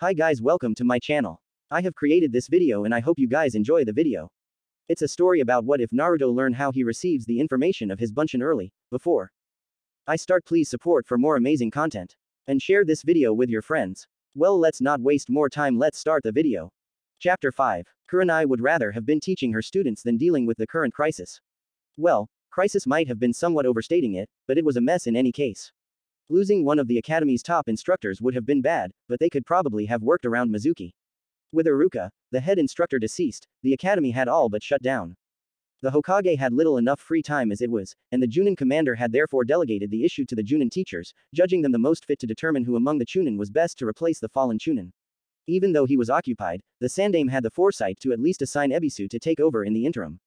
Hi guys welcome to my channel. I have created this video and I hope you guys enjoy the video. It's a story about what if Naruto learn how he receives the information of his Bunshin early, before. I start please support for more amazing content. And share this video with your friends. Well let's not waste more time let's start the video. Chapter 5. Kurenai would rather have been teaching her students than dealing with the current crisis. Well, crisis might have been somewhat overstating it, but it was a mess in any case. Losing one of the academy's top instructors would have been bad, but they could probably have worked around Mizuki. With Iruka, the head instructor deceased, the academy had all but shut down. The Hokage had little enough free time as it was, and the Junin commander had therefore delegated the issue to the Junin teachers, judging them the most fit to determine who among the Chunin was best to replace the fallen Chunin. Even though he was occupied, the Sandaime had the foresight to at least assign Ebisu to take over in the interim.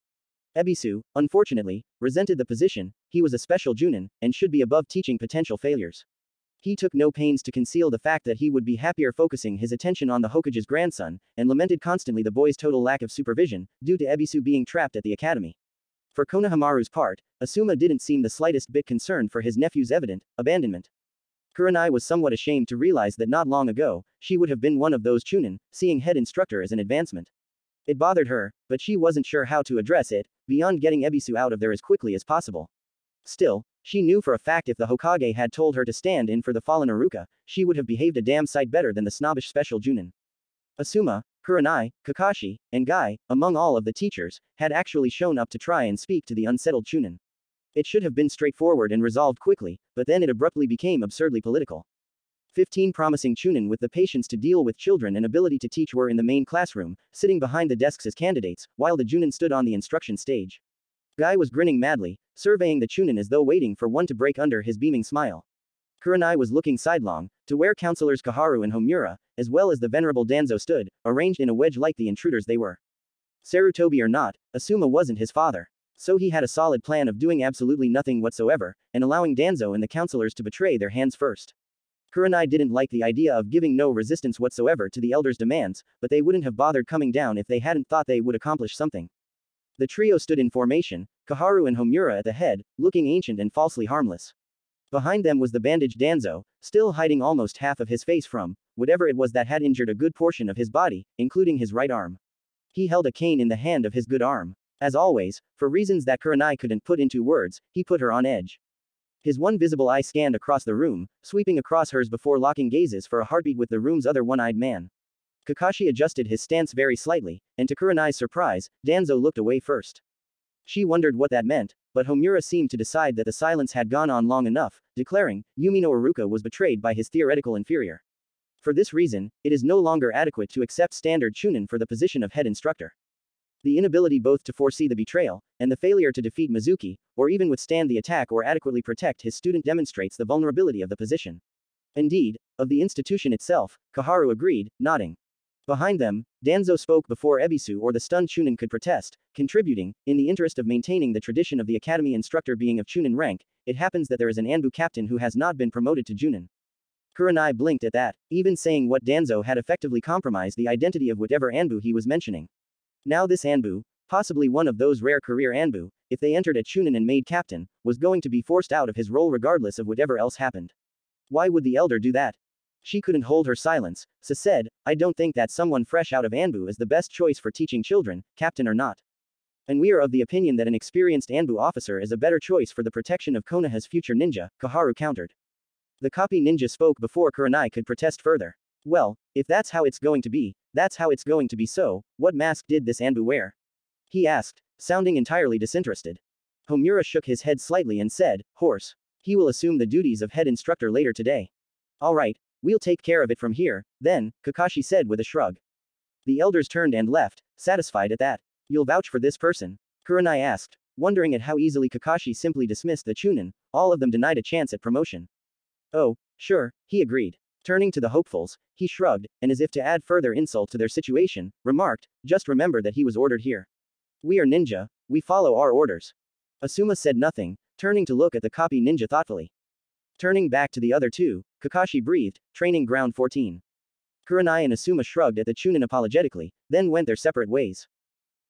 Ebisu, unfortunately, resented the position, he was a special Junin, and should be above teaching potential failures. He took no pains to conceal the fact that he would be happier focusing his attention on the Hokage's grandson, and lamented constantly the boy's total lack of supervision, due to Ebisu being trapped at the academy. For Konohamaru's part, Asuma didn't seem the slightest bit concerned for his nephew's evident abandonment. Kurenai was somewhat ashamed to realize that not long ago, she would have been one of those Chunin, seeing head instructor as an advancement. It bothered her, but she wasn't sure how to address it, beyond getting Ebisu out of there as quickly as possible. Still, she knew for a fact if the Hokage had told her to stand in for the fallen Iruka, she would have behaved a damn sight better than the snobbish special Junin. Asuma, Kurenai, Kakashi, and Guy, among all of the teachers, had actually shown up to try and speak to the unsettled Chunin. It should have been straightforward and resolved quickly, but then it abruptly became absurdly political. 15 promising Chunin with the patience to deal with children and ability to teach were in the main classroom, sitting behind the desks as candidates, while the Junin stood on the instruction stage. Guy was grinning madly, surveying the Chunin as though waiting for one to break under his beaming smile. Kurenai was looking sidelong, to where counselors Koharu and Homura, as well as the venerable Danzo stood, arranged in a wedge like the intruders they were. Sarutobi or not, Asuma wasn't his father. So he had a solid plan of doing absolutely nothing whatsoever, and allowing Danzo and the counselors to betray their hands first. Kurenai didn't like the idea of giving no resistance whatsoever to the elders' demands, but they wouldn't have bothered coming down if they hadn't thought they would accomplish something. The trio stood in formation, Koharu and Homura at the head, looking ancient and falsely harmless. Behind them was the bandaged Danzo, still hiding almost half of his face from whatever it was that had injured a good portion of his body, including his right arm. He held a cane in the hand of his good arm. As always, for reasons that Kurenai couldn't put into words, he put her on edge. His one visible eye scanned across the room, sweeping across hers before locking gazes for a heartbeat with the room's other one-eyed man. Kakashi adjusted his stance very slightly, and to Kurenai's surprise, Danzo looked away first. She wondered what that meant, but Homura seemed to decide that the silence had gone on long enough, declaring, Umino Iruka was betrayed by his theoretical inferior. For this reason, it is no longer adequate to accept standard Chunin for the position of head instructor. The inability both to foresee the betrayal, and the failure to defeat Mizuki, or even withstand the attack or adequately protect his student demonstrates the vulnerability of the position. Indeed, of the institution itself, Koharu agreed, nodding. Behind them, Danzo spoke before Ebisu or the stunned Chunin could protest, contributing, in the interest of maintaining the tradition of the academy instructor being of Chunin rank, it happens that there is an Anbu captain who has not been promoted to Junin. Kurenai blinked at that, even saying what Danzo had effectively compromised the identity of whatever Anbu he was mentioning. Now this Anbu, possibly one of those rare career Anbu, if they entered at Chunin and made captain, was going to be forced out of his role regardless of whatever else happened. Why would the elder do that? She couldn't hold her silence, so said, I don't think that someone fresh out of Anbu is the best choice for teaching children, captain or not. And we are of the opinion that an experienced Anbu officer is a better choice for the protection of Konoha's future ninja, Koharu countered. The copy ninja spoke before Kurenai could protest further. Well, if that's how it's going to be, that's how it's going to be so, what mask did this Anbu wear? He asked, sounding entirely disinterested. Homura shook his head slightly and said, Horse. He will assume the duties of head instructor later today. Alright, we'll take care of it from here, then, Kakashi said with a shrug. The elders turned and left, satisfied at that. You'll vouch for this person? Kurenai asked, wondering at how easily Kakashi simply dismissed the Chunin, all of them denied a chance at promotion. Oh, sure, he agreed. Turning to the hopefuls, he shrugged, and as if to add further insult to their situation, remarked, Just remember that he was ordered here. We are ninja, we follow our orders. Asuma said nothing, turning to look at the copy ninja thoughtfully. Turning back to the other two, Kakashi breathed, training ground 14. Kurenai and Asuma shrugged at the Chunin apologetically, then went their separate ways.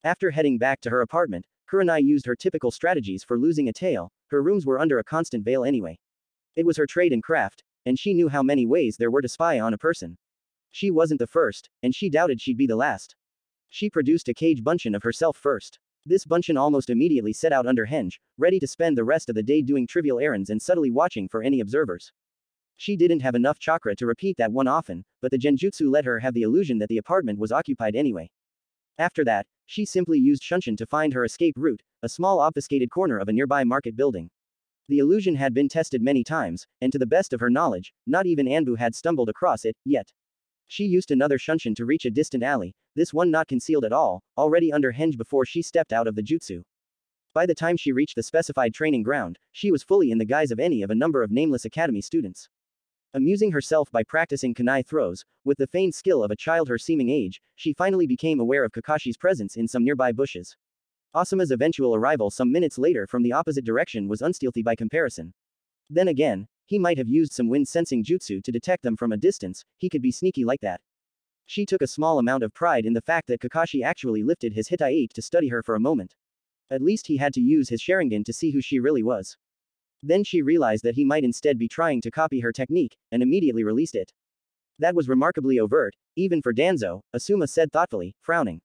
After heading back to her apartment, Kurenai used her typical strategies for losing a tail, her rooms were under a constant veil anyway. It was her trade and craft, and she knew how many ways there were to spy on a person. She wasn't the first, and she doubted she'd be the last. She produced a kage bunshin of herself first. This bunshin almost immediately set out under henge, ready to spend the rest of the day doing trivial errands and subtly watching for any observers. She didn't have enough chakra to repeat that one often, but the genjutsu let her have the illusion that the apartment was occupied anyway. After that, she simply used Shunshin to find her escape route, a small obfuscated corner of a nearby market building. The illusion had been tested many times, and to the best of her knowledge, not even Anbu had stumbled across it, yet. She used another Shunshin to reach a distant alley, this one not concealed at all, already under henge before she stepped out of the jutsu. By the time she reached the specified training ground, she was fully in the guise of any of a number of nameless academy students. Amusing herself by practicing kunai throws, with the feigned skill of a child her seeming age, she finally became aware of Kakashi's presence in some nearby bushes. Asuma's eventual arrival some minutes later from the opposite direction was unstealthy by comparison. Then again, he might have used some wind sensing jutsu to detect them from a distance, he could be sneaky like that. She took a small amount of pride in the fact that Kakashi actually lifted his Hitai to study her for a moment. At least he had to use his Sharingan to see who she really was. Then she realized that he might instead be trying to copy her technique, and immediately released it. That was remarkably overt, even for Danzo, Asuma said thoughtfully, frowning.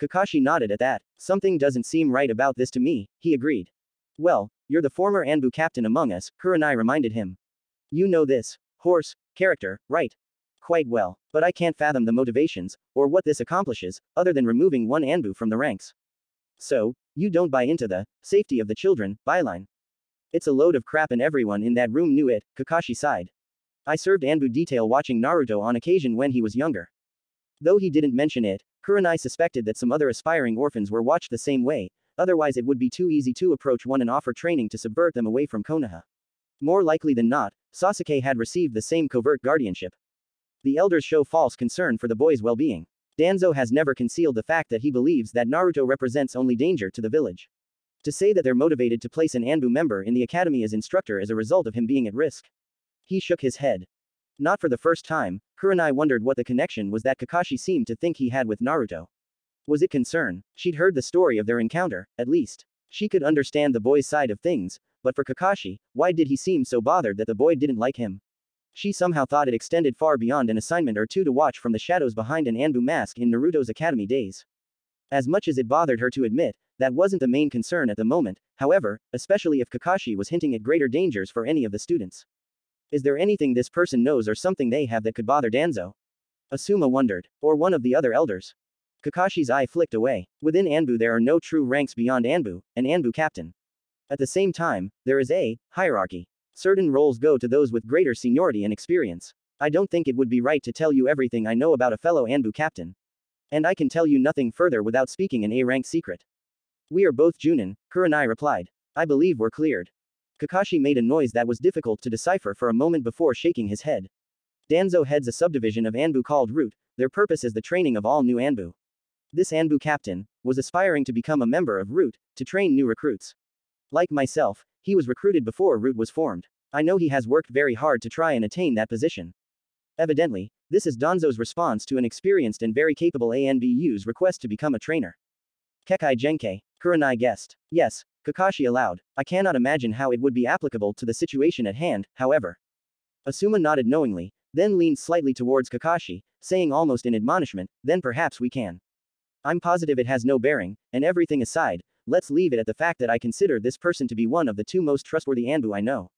Kakashi nodded at that. Something doesn't seem right about this to me, he agreed. Well, you're the former Anbu captain among us, Kurenai reminded him. You know this horse character, right? Quite well, but I can't fathom the motivations, or what this accomplishes, other than removing one Anbu from the ranks. So, you don't buy into the safety of the children byline. It's a load of crap and everyone in that room knew it, Kakashi sighed. I served Anbu detail watching Naruto on occasion when he was younger. Though he didn't mention it, Kurenai suspected that some other aspiring orphans were watched the same way, otherwise it would be too easy to approach one and offer training to subvert them away from Konoha. More likely than not, Sasuke had received the same covert guardianship. The elders show false concern for the boy's well-being. Danzo has never concealed the fact that he believes that Naruto represents only danger to the village. To say that they're motivated to place an Anbu member in the academy as instructor is a result of him being at risk. He shook his head. Not for the first time, Kurenai wondered what the connection was that Kakashi seemed to think he had with Naruto. Was it concern? She'd heard the story of their encounter, at least. She could understand the boy's side of things, but for Kakashi, why did he seem so bothered that the boy didn't like him? She somehow thought it extended far beyond an assignment or two to watch from the shadows behind an Anbu mask in Naruto's academy days. As much as it bothered her to admit, that wasn't the main concern at the moment, however, especially if Kakashi was hinting at greater dangers for any of the students. Is there anything this person knows or something they have that could bother Danzo? Asuma wondered. Or one of the other elders. Kakashi's eye flicked away. Within Anbu there are no true ranks beyond Anbu, an Anbu captain. At the same time, there is a hierarchy. Certain roles go to those with greater seniority and experience. I don't think it would be right to tell you everything I know about a fellow Anbu captain. And I can tell you nothing further without speaking an A-rank secret. We are both Junin, Kurenai replied. I believe we're cleared. Kakashi made a noise that was difficult to decipher for a moment before shaking his head. Danzo heads a subdivision of Anbu called Root, their purpose is the training of all new Anbu. This Anbu captain was aspiring to become a member of Root, to train new recruits. Like myself, he was recruited before Root was formed. I know he has worked very hard to try and attain that position. Evidently, this is Danzo's response to an experienced and very capable ANBU's request to become a trainer. Kekkei Genkai, Kurenai guessed. Yes, Kakashi allowed. I cannot imagine how it would be applicable to the situation at hand, however. Asuma nodded knowingly, then leaned slightly towards Kakashi, saying almost in admonishment, then perhaps we can. I'm positive it has no bearing, and everything aside, let's leave it at the fact that I consider this person to be one of the two most trustworthy Anbu I know.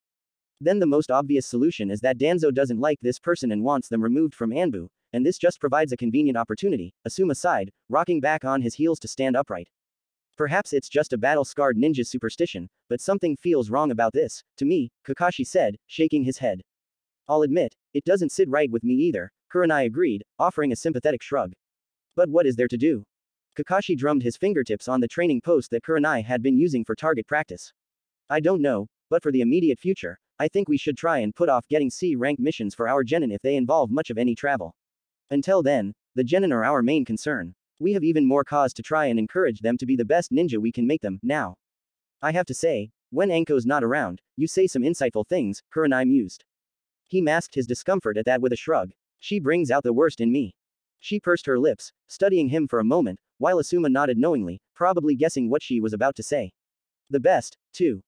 Then the most obvious solution is that Danzo doesn't like this person and wants them removed from Anbu, and this just provides a convenient opportunity, Asuma sighed, rocking back on his heels to stand upright. Perhaps it's just a battle-scarred ninja's superstition, but something feels wrong about this, to me, Kakashi said, shaking his head. I'll admit, it doesn't sit right with me either, Kurenai agreed, offering a sympathetic shrug. But what is there to do? Kakashi drummed his fingertips on the training post that Kurenai had been using for target practice. I don't know, but for the immediate future, I think we should try and put off getting C-rank missions for our genin if they involve much of any travel. Until then, the genin are our main concern. We have even more cause to try and encourage them to be the best ninja we can make them, now. I have to say, when Anko's not around, you say some insightful things, Kurenai mused. He masked his discomfort at that with a shrug. She brings out the worst in me. She pursed her lips, studying him for a moment, while Asuma nodded knowingly, probably guessing what she was about to say. The best, too.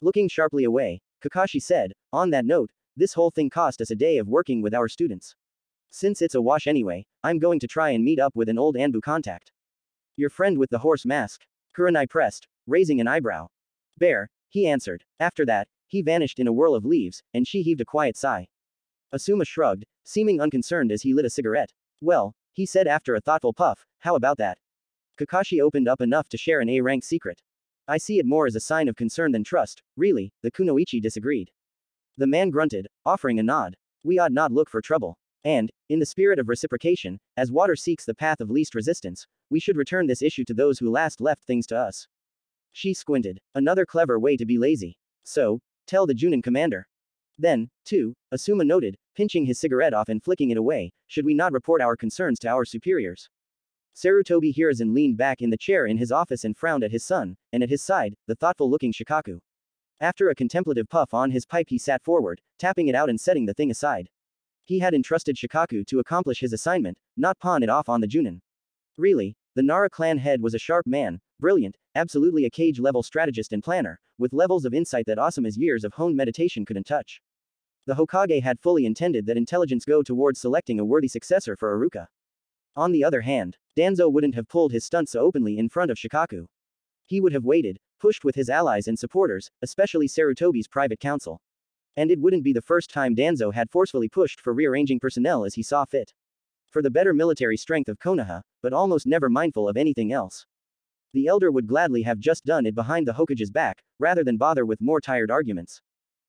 Looking sharply away, Kakashi said, on that note, this whole thing cost us a day of working with our students. Since it's a wash anyway, I'm going to try and meet up with an old Anbu contact. Your friend with the horse mask? Kurenai pressed, raising an eyebrow. Bear, he answered. After that, he vanished in a whirl of leaves, and she heaved a quiet sigh. Asuma shrugged, seeming unconcerned as he lit a cigarette. Well, he said after a thoughtful puff, how about that? Kakashi opened up enough to share an A-rank secret. I see it more as a sign of concern than trust, really, the Kunoichi disagreed. The man grunted, offering a nod. We ought not look for trouble. And, in the spirit of reciprocation, as water seeks the path of least resistance, we should return this issue to those who last left things to us. She squinted. Another clever way to be lazy. So, tell the Junin commander. Then, too, Asuma noted, pinching his cigarette off and flicking it away, should we not report our concerns to our superiors? Sarutobi Hiruzen leaned back in the chair in his office and frowned at his son, and at his side, the thoughtful-looking Shikaku. After a contemplative puff on his pipe he sat forward, tapping it out and setting the thing aside. He had entrusted Shikaku to accomplish his assignment, not pawn it off on the Junin. Really, the Nara clan head was a sharp man, brilliant, absolutely a Kage-level strategist and planner, with levels of insight that Asuma's years of honed meditation couldn't touch. The Hokage had fully intended that intelligence go towards selecting a worthy successor for Iruka. On the other hand, Danzo wouldn't have pulled his stunt so openly in front of Shikaku. He would have waited, pushed with his allies and supporters, especially Sarutobi's private council. And it wouldn't be the first time Danzo had forcefully pushed for rearranging personnel as he saw fit. For the better military strength of Konoha, but almost never mindful of anything else. The elder would gladly have just done it behind the Hokage's back, rather than bother with more tired arguments.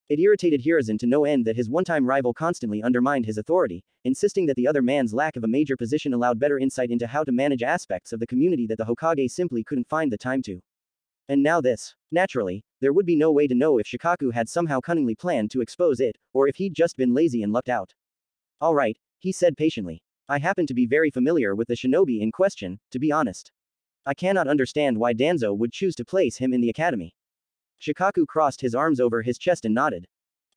It irritated Hiruzen to no end that his one-time rival constantly undermined his authority, insisting that the other man's lack of a major position allowed better insight into how to manage aspects of the community that the Hokage simply couldn't find the time to. And now this. Naturally, there would be no way to know if Shikaku had somehow cunningly planned to expose it, or if he'd just been lazy and lucked out. Alright, he said patiently. I happen to be very familiar with the shinobi in question, to be honest. I cannot understand why Danzo would choose to place him in the academy. Shikaku crossed his arms over his chest and nodded.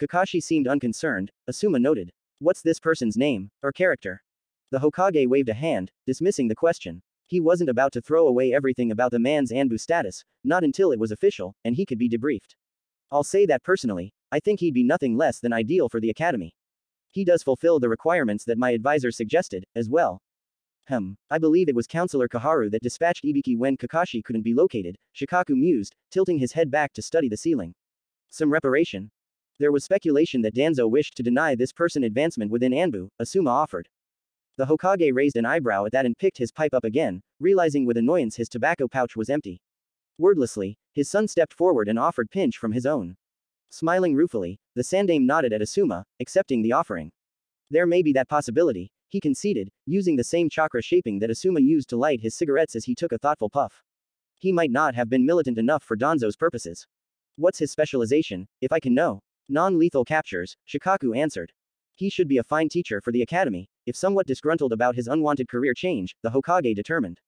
Kakashi seemed unconcerned, Asuma noted. What's this person's name, or character? The Hokage waved a hand, dismissing the question. He wasn't about to throw away everything about the man's Anbu status, not until it was official, and he could be debriefed. I'll say that personally, I think he'd be nothing less than ideal for the academy. He does fulfill the requirements that my advisors suggested, as well. Hmm, I believe it was Counselor Koharu that dispatched Ibiki when Kakashi couldn't be located, Shikaku mused, tilting his head back to study the ceiling. Some reparation? There was speculation that Danzo wished to deny this person advancement within Anbu, Asuma offered. The Hokage raised an eyebrow at that and picked his pipe up again, realizing with annoyance his tobacco pouch was empty. Wordlessly, his son stepped forward and offered pinch from his own. Smiling ruefully, the Sandaime nodded at Asuma, accepting the offering. There may be that possibility, he conceded, using the same chakra shaping that Asuma used to light his cigarettes as he took a thoughtful puff. He might not have been militant enough for Danzo's purposes. What's his specialization, if I can know? Non-lethal captures, Shikaku answered. He should be a fine teacher for the academy, if somewhat disgruntled about his unwanted career change, the Hokage determined.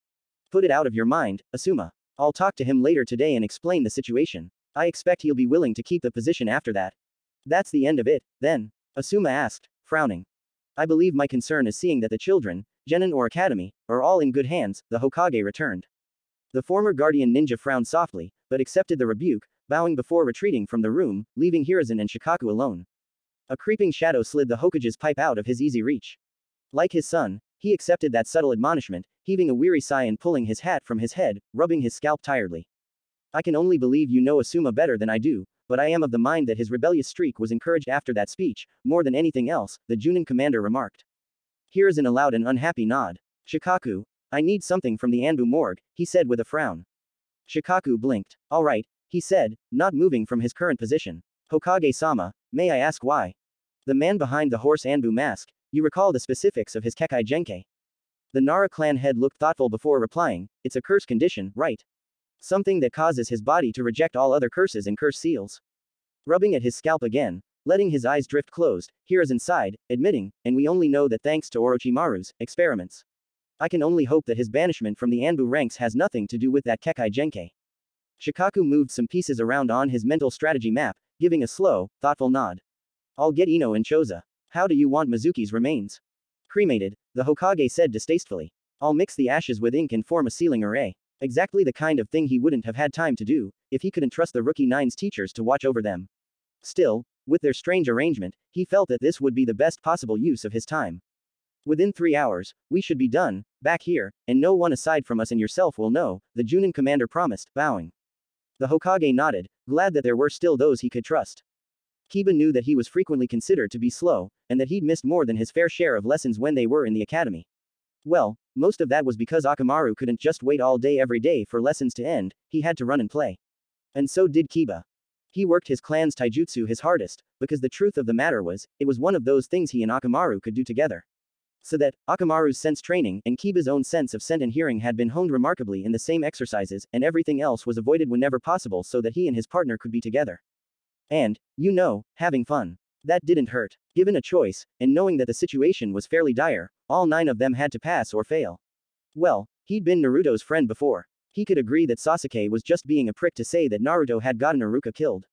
Put it out of your mind, Asuma. I'll talk to him later today and explain the situation. I expect he'll be willing to keep the position after that. That's the end of it, then. Asuma asked, frowning. I believe my concern is seeing that the children, Genin or Academy, are all in good hands, the Hokage returned. The former guardian ninja frowned softly, but accepted the rebuke, bowing before retreating from the room, leaving Hiruzen and Shikaku alone. A creeping shadow slid the Hokage's pipe out of his easy reach. Like his son, he accepted that subtle admonishment, heaving a weary sigh and pulling his hat from his head, rubbing his scalp tiredly. I can only believe you know Asuma better than I do, but I am of the mind that his rebellious streak was encouraged after that speech, more than anything else, the Junin commander remarked. Hiruzen allowed an unhappy nod. Shikaku, I need something from the Anbu morgue, he said with a frown. Shikaku blinked. Alright, he said, not moving from his current position. Hokage-sama, may I ask why? The man behind the horse Anbu mask, you recall the specifics of his Kekkei Genkai. The Nara clan head looked thoughtful before replying, it's a curse condition, right? Something that causes his body to reject all other curses and curse seals. Rubbing at his scalp again, letting his eyes drift closed, Hiruzen sighed, admitting, and we only know that thanks to Orochimaru's experiments. I can only hope that his banishment from the Anbu ranks has nothing to do with that Kekkei Genkai. Shikaku moved some pieces around on his mental strategy map, giving a slow, thoughtful nod. I'll get Ino and Choza. How do you want Mizuki's remains? Cremated, the Hokage said distastefully. I'll mix the ashes with ink and form a sealing array. Exactly the kind of thing he wouldn't have had time to do, if he couldn't trust the rookie nine's teachers to watch over them. Still, with their strange arrangement, he felt that this would be the best possible use of his time. Within three hours, we should be done, back here, and no one aside from us and yourself will know, the Junin commander promised, bowing. The Hokage nodded, glad that there were still those he could trust. Kiba knew that he was frequently considered to be slow, and that he'd missed more than his fair share of lessons when they were in the academy. Well, most of that was because Akamaru couldn't just wait all day every day for lessons to end, he had to run and play. And so did Kiba. He worked his clan's taijutsu his hardest, because the truth of the matter was, it was one of those things he and Akamaru could do together. So that, Akamaru's sense training and Kiba's own sense of scent and hearing had been honed remarkably in the same exercises, and everything else was avoided whenever possible so that he and his partner could be together. And, you know, having fun. That didn't hurt. Given a choice, and knowing that the situation was fairly dire, all nine of them had to pass or fail. Well, he'd been Naruto's friend before. He could agree that Sasuke was just being a prick to say that Naruto had gotten Iruka killed.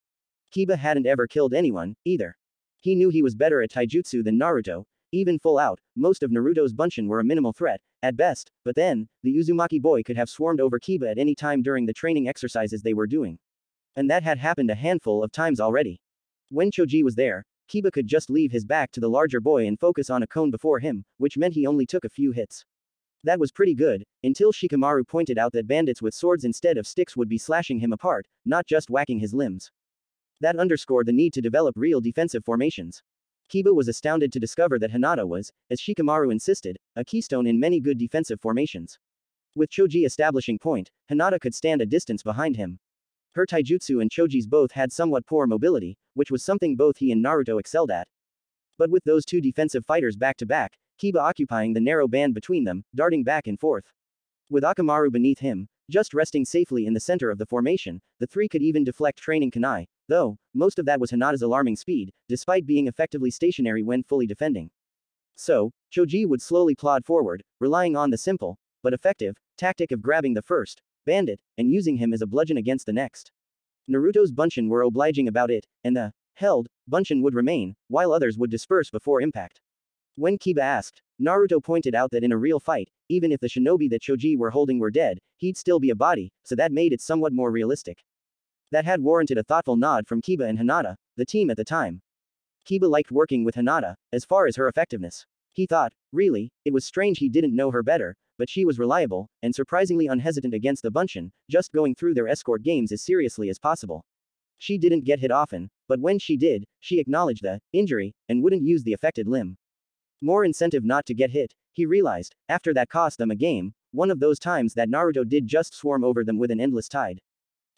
Kiba hadn't ever killed anyone, either. He knew he was better at taijutsu than Naruto, even full out, most of Naruto's Bunshin were a minimal threat, at best, but then, the Uzumaki boy could have swarmed over Kiba at any time during the training exercises they were doing. And that had happened a handful of times already. When Choji was there, Kiba could just leave his back to the larger boy and focus on a cone before him, which meant he only took a few hits. That was pretty good, until Shikamaru pointed out that bandits with swords instead of sticks would be slashing him apart, not just whacking his limbs. That underscored the need to develop real defensive formations. Kiba was astounded to discover that Hinata was, as Shikamaru insisted, a keystone in many good defensive formations. With Choji establishing point, Hinata could stand a distance behind him. Her taijutsu and Choji's both had somewhat poor mobility, which was something both he and Naruto excelled at. But with those two defensive fighters back to back, Kiba occupying the narrow band between them, darting back and forth. With Akamaru beneath him, just resting safely in the center of the formation, the three could even deflect training kunai, though, most of that was Hinata's alarming speed, despite being effectively stationary when fully defending. So, Choji would slowly plod forward, relying on the simple, but effective, tactic of grabbing the first, bandit, and using him as a bludgeon against the next. Naruto's Bunshin were obliging about it, and the held Bunshin would remain, while others would disperse before impact. When Kiba asked, Naruto pointed out that in a real fight, even if the shinobi that Choji were holding were dead, he'd still be a body, so that made it somewhat more realistic. That had warranted a thoughtful nod from Kiba and Hinata, the team at the time. Kiba liked working with Hinata, as far as her effectiveness. He thought, really, it was strange he didn't know her better, but she was reliable, and surprisingly unhesitant against the Bunshin, just going through their escort games as seriously as possible. She didn't get hit often, but when she did, she acknowledged the injury, and wouldn't use the affected limb. More incentive not to get hit, he realized, after that cost them a game, one of those times that Naruto did just swarm over them with an endless tide.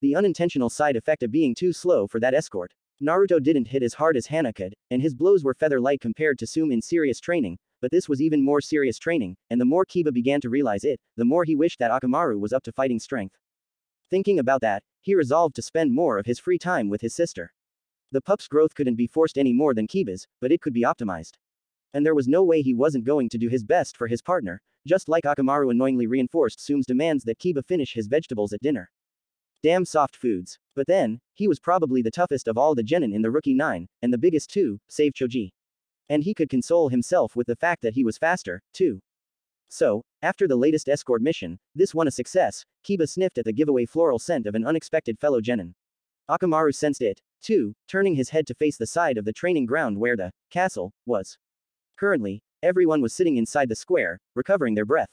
The unintentional side effect of being too slow for that escort. Naruto didn't hit as hard as Hana could, and his blows were feather light compared to Tsume in serious training, but this was even more serious training, and the more Kiba began to realize it, the more he wished that Akamaru was up to fighting strength. Thinking about that, he resolved to spend more of his free time with his sister. The pup's growth couldn't be forced any more than Kiba's, but it could be optimized. And there was no way he wasn't going to do his best for his partner, just like Akamaru annoyingly reinforced Tsume's demands that Kiba finish his vegetables at dinner. Damn soft foods. But then, he was probably the toughest of all the genin in the rookie nine, and the biggest too, save Choji. And he could console himself with the fact that he was faster, too. So, after the latest escort mission, this one a success, Kiba sniffed at the giveaway floral scent of an unexpected fellow genin. Akamaru sensed it, too, turning his head to face the side of the training ground where the castle was. Currently, everyone was sitting inside the square, recovering their breath.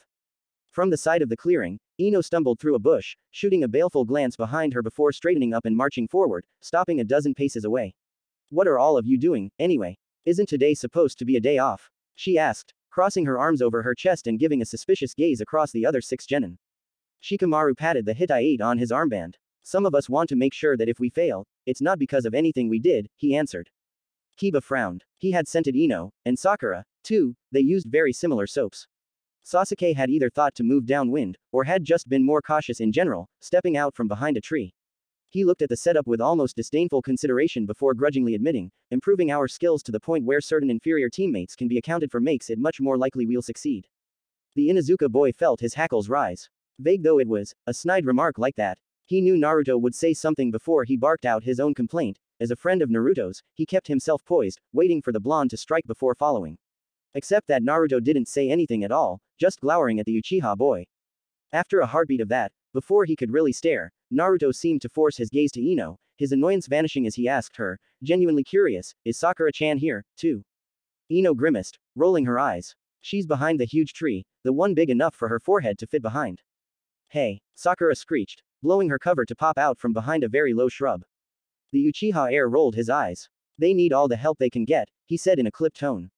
From the side of the clearing, Ino stumbled through a bush, shooting a baleful glance behind her before straightening up and marching forward, stopping a dozen paces away. What are all of you doing, anyway? Isn't today supposed to be a day off? She asked, crossing her arms over her chest and giving a suspicious gaze across the other six genin. Shikamaru patted the hitai-ate on his armband. Some of us want to make sure that if we fail, it's not because of anything we did, he answered. Kiba frowned. He had scented Ino, and Sakura, too, they used very similar soaps. Sasuke had either thought to move downwind, or had just been more cautious in general, stepping out from behind a tree. He looked at the setup with almost disdainful consideration before grudgingly admitting, improving our skills to the point where certain inferior teammates can be accounted for makes it much more likely we'll succeed. The Inuzuka boy felt his hackles rise. Vague though it was, a snide remark like that, he knew Naruto would say something before he barked out his own complaint, as a friend of Naruto's, he kept himself poised, waiting for the blonde to strike before following. Except that Naruto didn't say anything at all, just glowering at the Uchiha boy. After a heartbeat of that, before he could really stare, Naruto seemed to force his gaze to Ino, his annoyance vanishing as he asked her, genuinely curious, is Sakura-chan here, too? Ino grimaced, rolling her eyes. She's behind the huge tree, the one big enough for her forehead to fit behind. Hey, Sakura screeched, blowing her cover to pop out from behind a very low shrub. The Uchiha heir rolled his eyes. They need all the help they can get, he said in a clipped tone.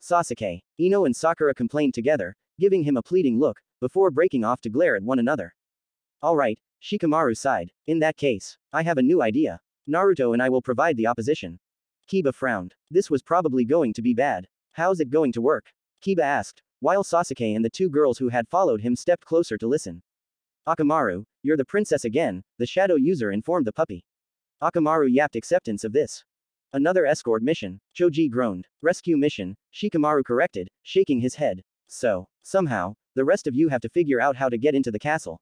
Sasuke, Ino and Sakura complained together, giving him a pleading look, before breaking off to glare at one another. Alright, Shikamaru sighed. In that case, I have a new idea. Naruto and I will provide the opposition. Kiba frowned. This was probably going to be bad. How's it going to work? Kiba asked, while Sasuke and the two girls who had followed him stepped closer to listen. Akamaru, you're the princess again, the shadow user informed the puppy. Akamaru yapped acceptance of this. Another escort mission, Choji groaned. Rescue mission, Shikamaru corrected, shaking his head. So, somehow, the rest of you have to figure out how to get into the castle.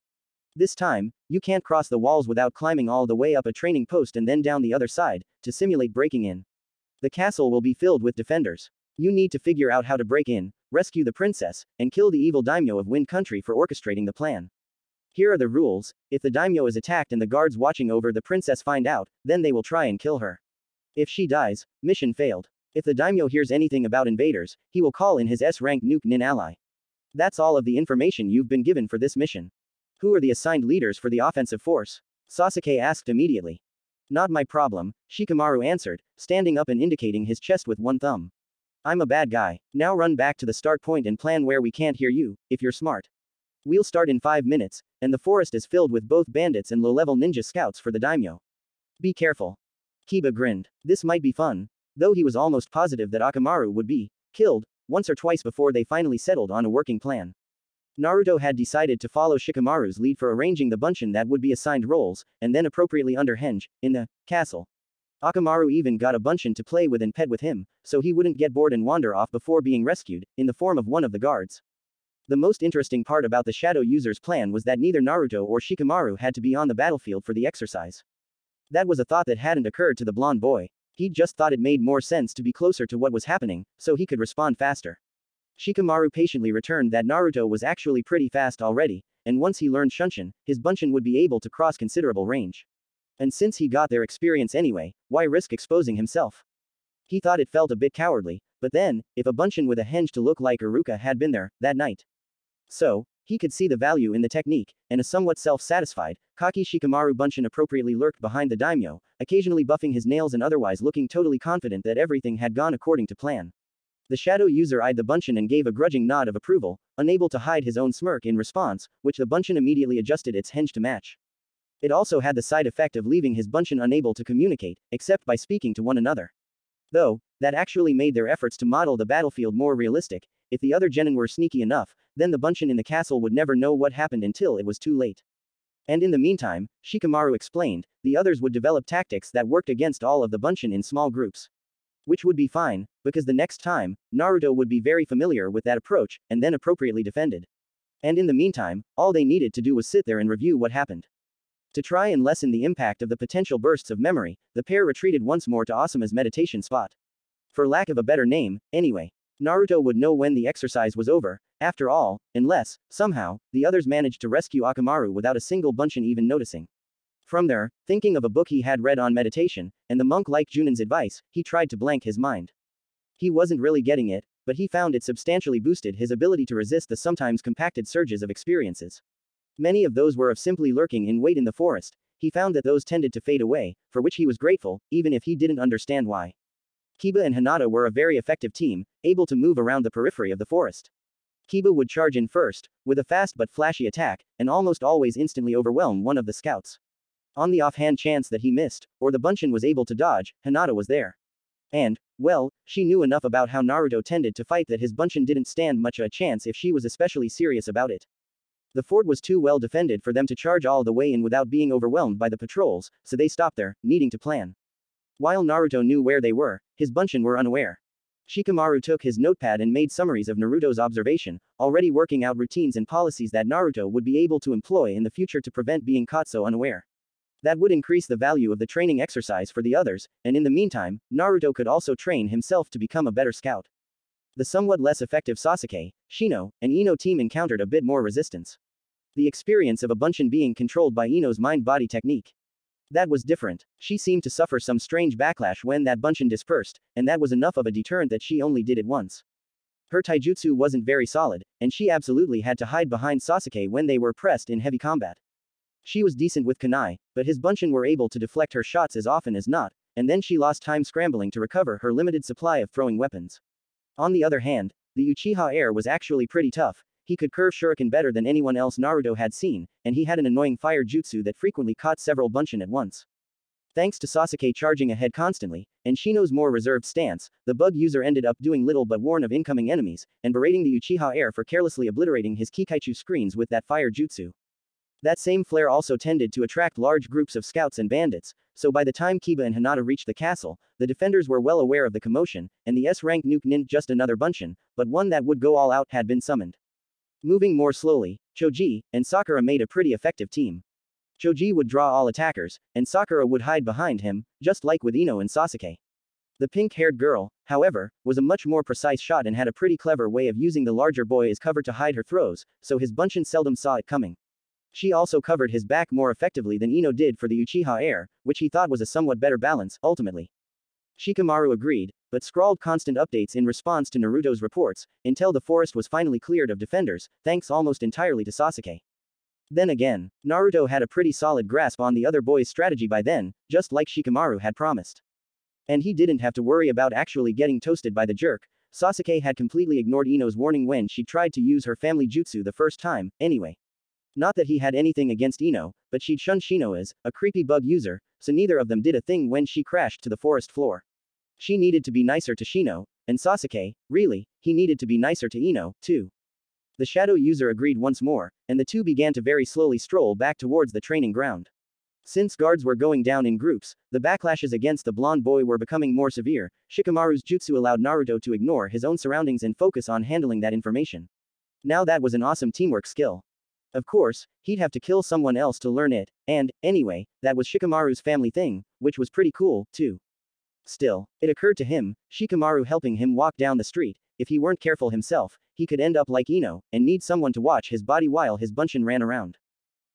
This time, you can't cross the walls without climbing all the way up a training post and then down the other side, to simulate breaking in. The castle will be filled with defenders. You need to figure out how to break in, rescue the princess, and kill the evil daimyo of Wind Country for orchestrating the plan. Here are the rules if the daimyo is attacked and the guards watching over the princess find out, then they will try and kill her. If she dies, mission failed. If the daimyo hears anything about invaders, he will call in his S rank nuke nin ally. That's all of the information you've been given for this mission. Who are the assigned leaders for the offensive force? Sasuke asked immediately. Not my problem, Shikamaru answered, standing up and indicating his chest with one thumb. I'm a bad guy. Now run back to the start point and plan where we can't hear you, if you're smart. We'll start in five minutes, and the forest is filled with both bandits and low-level ninja scouts for the daimyo. Be careful. Kiba grinned. This might be fun. Though he was almost positive that Akamaru would be killed once or twice before they finally settled on a working plan. Naruto had decided to follow Shikamaru's lead for arranging the bunshin that would be assigned roles, and then appropriately under Henge, in the castle. Akamaru even got a bunshin to play with and pet with him, so he wouldn't get bored and wander off before being rescued, in the form of one of the guards. The most interesting part about the Shadow user's plan was that neither Naruto or Shikamaru had to be on the battlefield for the exercise. That was a thought that hadn't occurred to the blonde boy. He just thought it made more sense to be closer to what was happening, so he could respond faster. Shikamaru patiently returned that Naruto was actually pretty fast already, and once he learned Shunshin, his Bunshin would be able to cross considerable range. And since he got their experience anyway, why risk exposing himself? He thought it felt a bit cowardly, but then, if a Bunshin with a henge to look like Iruka had been there, that night. So, he could see the value in the technique, and a somewhat self-satisfied, cocky Shikamaru Bunshin appropriately lurked behind the daimyo, occasionally buffing his nails and otherwise looking totally confident that everything had gone according to plan. The shadow user eyed the Bunshin and gave a grudging nod of approval, unable to hide his own smirk in response, which the Bunshin immediately adjusted its henge to match. It also had the side effect of leaving his Bunshin unable to communicate, except by speaking to one another. Though, that actually made their efforts to model the battlefield more realistic, if the other genin were sneaky enough, then the Bunshin in the castle would never know what happened until it was too late. And in the meantime, Shikamaru explained, the others would develop tactics that worked against all of the Bunshin in small groups. Which would be fine, because the next time, Naruto would be very familiar with that approach, and then appropriately defended. And in the meantime, all they needed to do was sit there and review what happened. To try and lessen the impact of the potential bursts of memory, the pair retreated once more to Asuma's meditation spot. For lack of a better name, anyway. Naruto would know when the exercise was over, after all, unless, somehow, the others managed to rescue Akamaru without a single Bunshin even noticing. From there, thinking of a book he had read on meditation, and the monk like Junin's advice, he tried to blank his mind. He wasn't really getting it, but he found it substantially boosted his ability to resist the sometimes compacted surges of experiences. Many of those were of simply lurking in wait in the forest, he found that those tended to fade away, for which he was grateful, even if he didn't understand why. Kiba and Hinata were a very effective team, able to move around the periphery of the forest. Kiba would charge in first, with a fast but flashy attack, and almost always instantly overwhelm one of the scouts. On the offhand chance that he missed, or the Bunshin was able to dodge, Hinata was there. And, well, she knew enough about how Naruto tended to fight that his Bunshin didn't stand much a chance if she was especially serious about it. The fort was too well defended for them to charge all the way in without being overwhelmed by the patrols, so they stopped there, needing to plan. While Naruto knew where they were, his Bunshin were unaware. Shikamaru took his notepad and made summaries of Naruto's observation, already working out routines and policies that Naruto would be able to employ in the future to prevent being caught so unaware. That would increase the value of the training exercise for the others, and in the meantime, Naruto could also train himself to become a better scout. The somewhat less effective Sasuke, Shino, and Ino team encountered a bit more resistance. The experience of a Bunshin being controlled by Ino's mind-body technique. That was different. She seemed to suffer some strange backlash when that Bunshin dispersed, and that was enough of a deterrent that she only did it once. Her taijutsu wasn't very solid, and she absolutely had to hide behind Sasuke when they were pressed in heavy combat. She was decent with kunai, but his bunshin were able to deflect her shots as often as not, and then she lost time scrambling to recover her limited supply of throwing weapons. On the other hand, the Uchiha heir was actually pretty tough, he could curve shuriken better than anyone else Naruto had seen, and he had an annoying fire jutsu that frequently caught several bunshin at once. Thanks to Sasuke charging ahead constantly, and Shino's more reserved stance, the bug user ended up doing little but warn of incoming enemies, and berating the Uchiha heir for carelessly obliterating his Kikaichu screens with that fire jutsu. That same flare also tended to attract large groups of scouts and bandits, so by the time Kiba and Hinata reached the castle, the defenders were well aware of the commotion, and the S-rank nuke nint just another bunshin, but one that would go all out had been summoned. Moving more slowly, Choji and Sakura made a pretty effective team. Choji would draw all attackers, and Sakura would hide behind him, just like with Ino and Sasuke. The pink-haired girl, however, was a much more precise shot and had a pretty clever way of using the larger boy as cover to hide her throws, so his bunshin seldom saw it coming. She also covered his back more effectively than Ino did for the Uchiha heir, which he thought was a somewhat better balance, ultimately. Shikamaru agreed, but scrawled constant updates in response to Naruto's reports, until the forest was finally cleared of defenders, thanks almost entirely to Sasuke. Then again, Naruto had a pretty solid grasp on the other boy's strategy by then, just like Shikamaru had promised. And he didn't have to worry about actually getting toasted by the jerk, Sasuke had completely ignored Ino's warning when she tried to use her family jutsu the first time, anyway. Not that he had anything against Ino, but she'd shunned Shino as a creepy bug user, so neither of them did a thing when she crashed to the forest floor. She needed to be nicer to Shino, and Sasuke, really, he needed to be nicer to Ino, too. The shadow user agreed once more, and the two began to very slowly stroll back towards the training ground. Since guards were going down in groups, the backlashes against the blonde boy were becoming more severe. Shikamaru's jutsu allowed Naruto to ignore his own surroundings and focus on handling that information. Now that was an awesome teamwork skill. Of course, he'd have to kill someone else to learn it, and, anyway, that was Shikamaru's family thing, which was pretty cool, too. Still, it occurred to him, Shikamaru helping him walk down the street, if he weren't careful himself, he could end up like Ino, and need someone to watch his body while his bunshin ran around.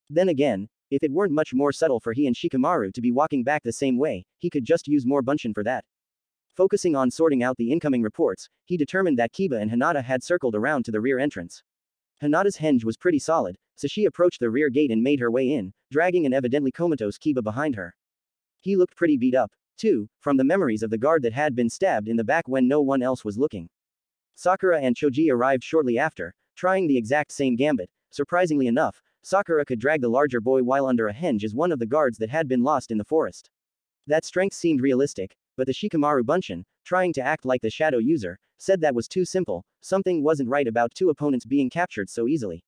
Then again, if it weren't much more subtle for he and Shikamaru to be walking back the same way, he could just use more bunshin for that. Focusing on sorting out the incoming reports, he determined that Kiba and Hinata had circled around to the rear entrance. Hinata's henge was pretty solid, so she approached the rear gate and made her way in, dragging an evidently comatose Kiba behind her. He looked pretty beat up, too, From the memories of the guard that had been stabbed in the back when no one else was looking. Sakura and Choji arrived shortly after, trying the exact same gambit. Surprisingly enough, Sakura could drag the larger boy while under a henge as one of the guards that had been lost in the forest. That strength seemed realistic, but the Shikamaru Bunshin, trying to act like the shadow user, said that was too simple, something wasn't right about two opponents being captured so easily.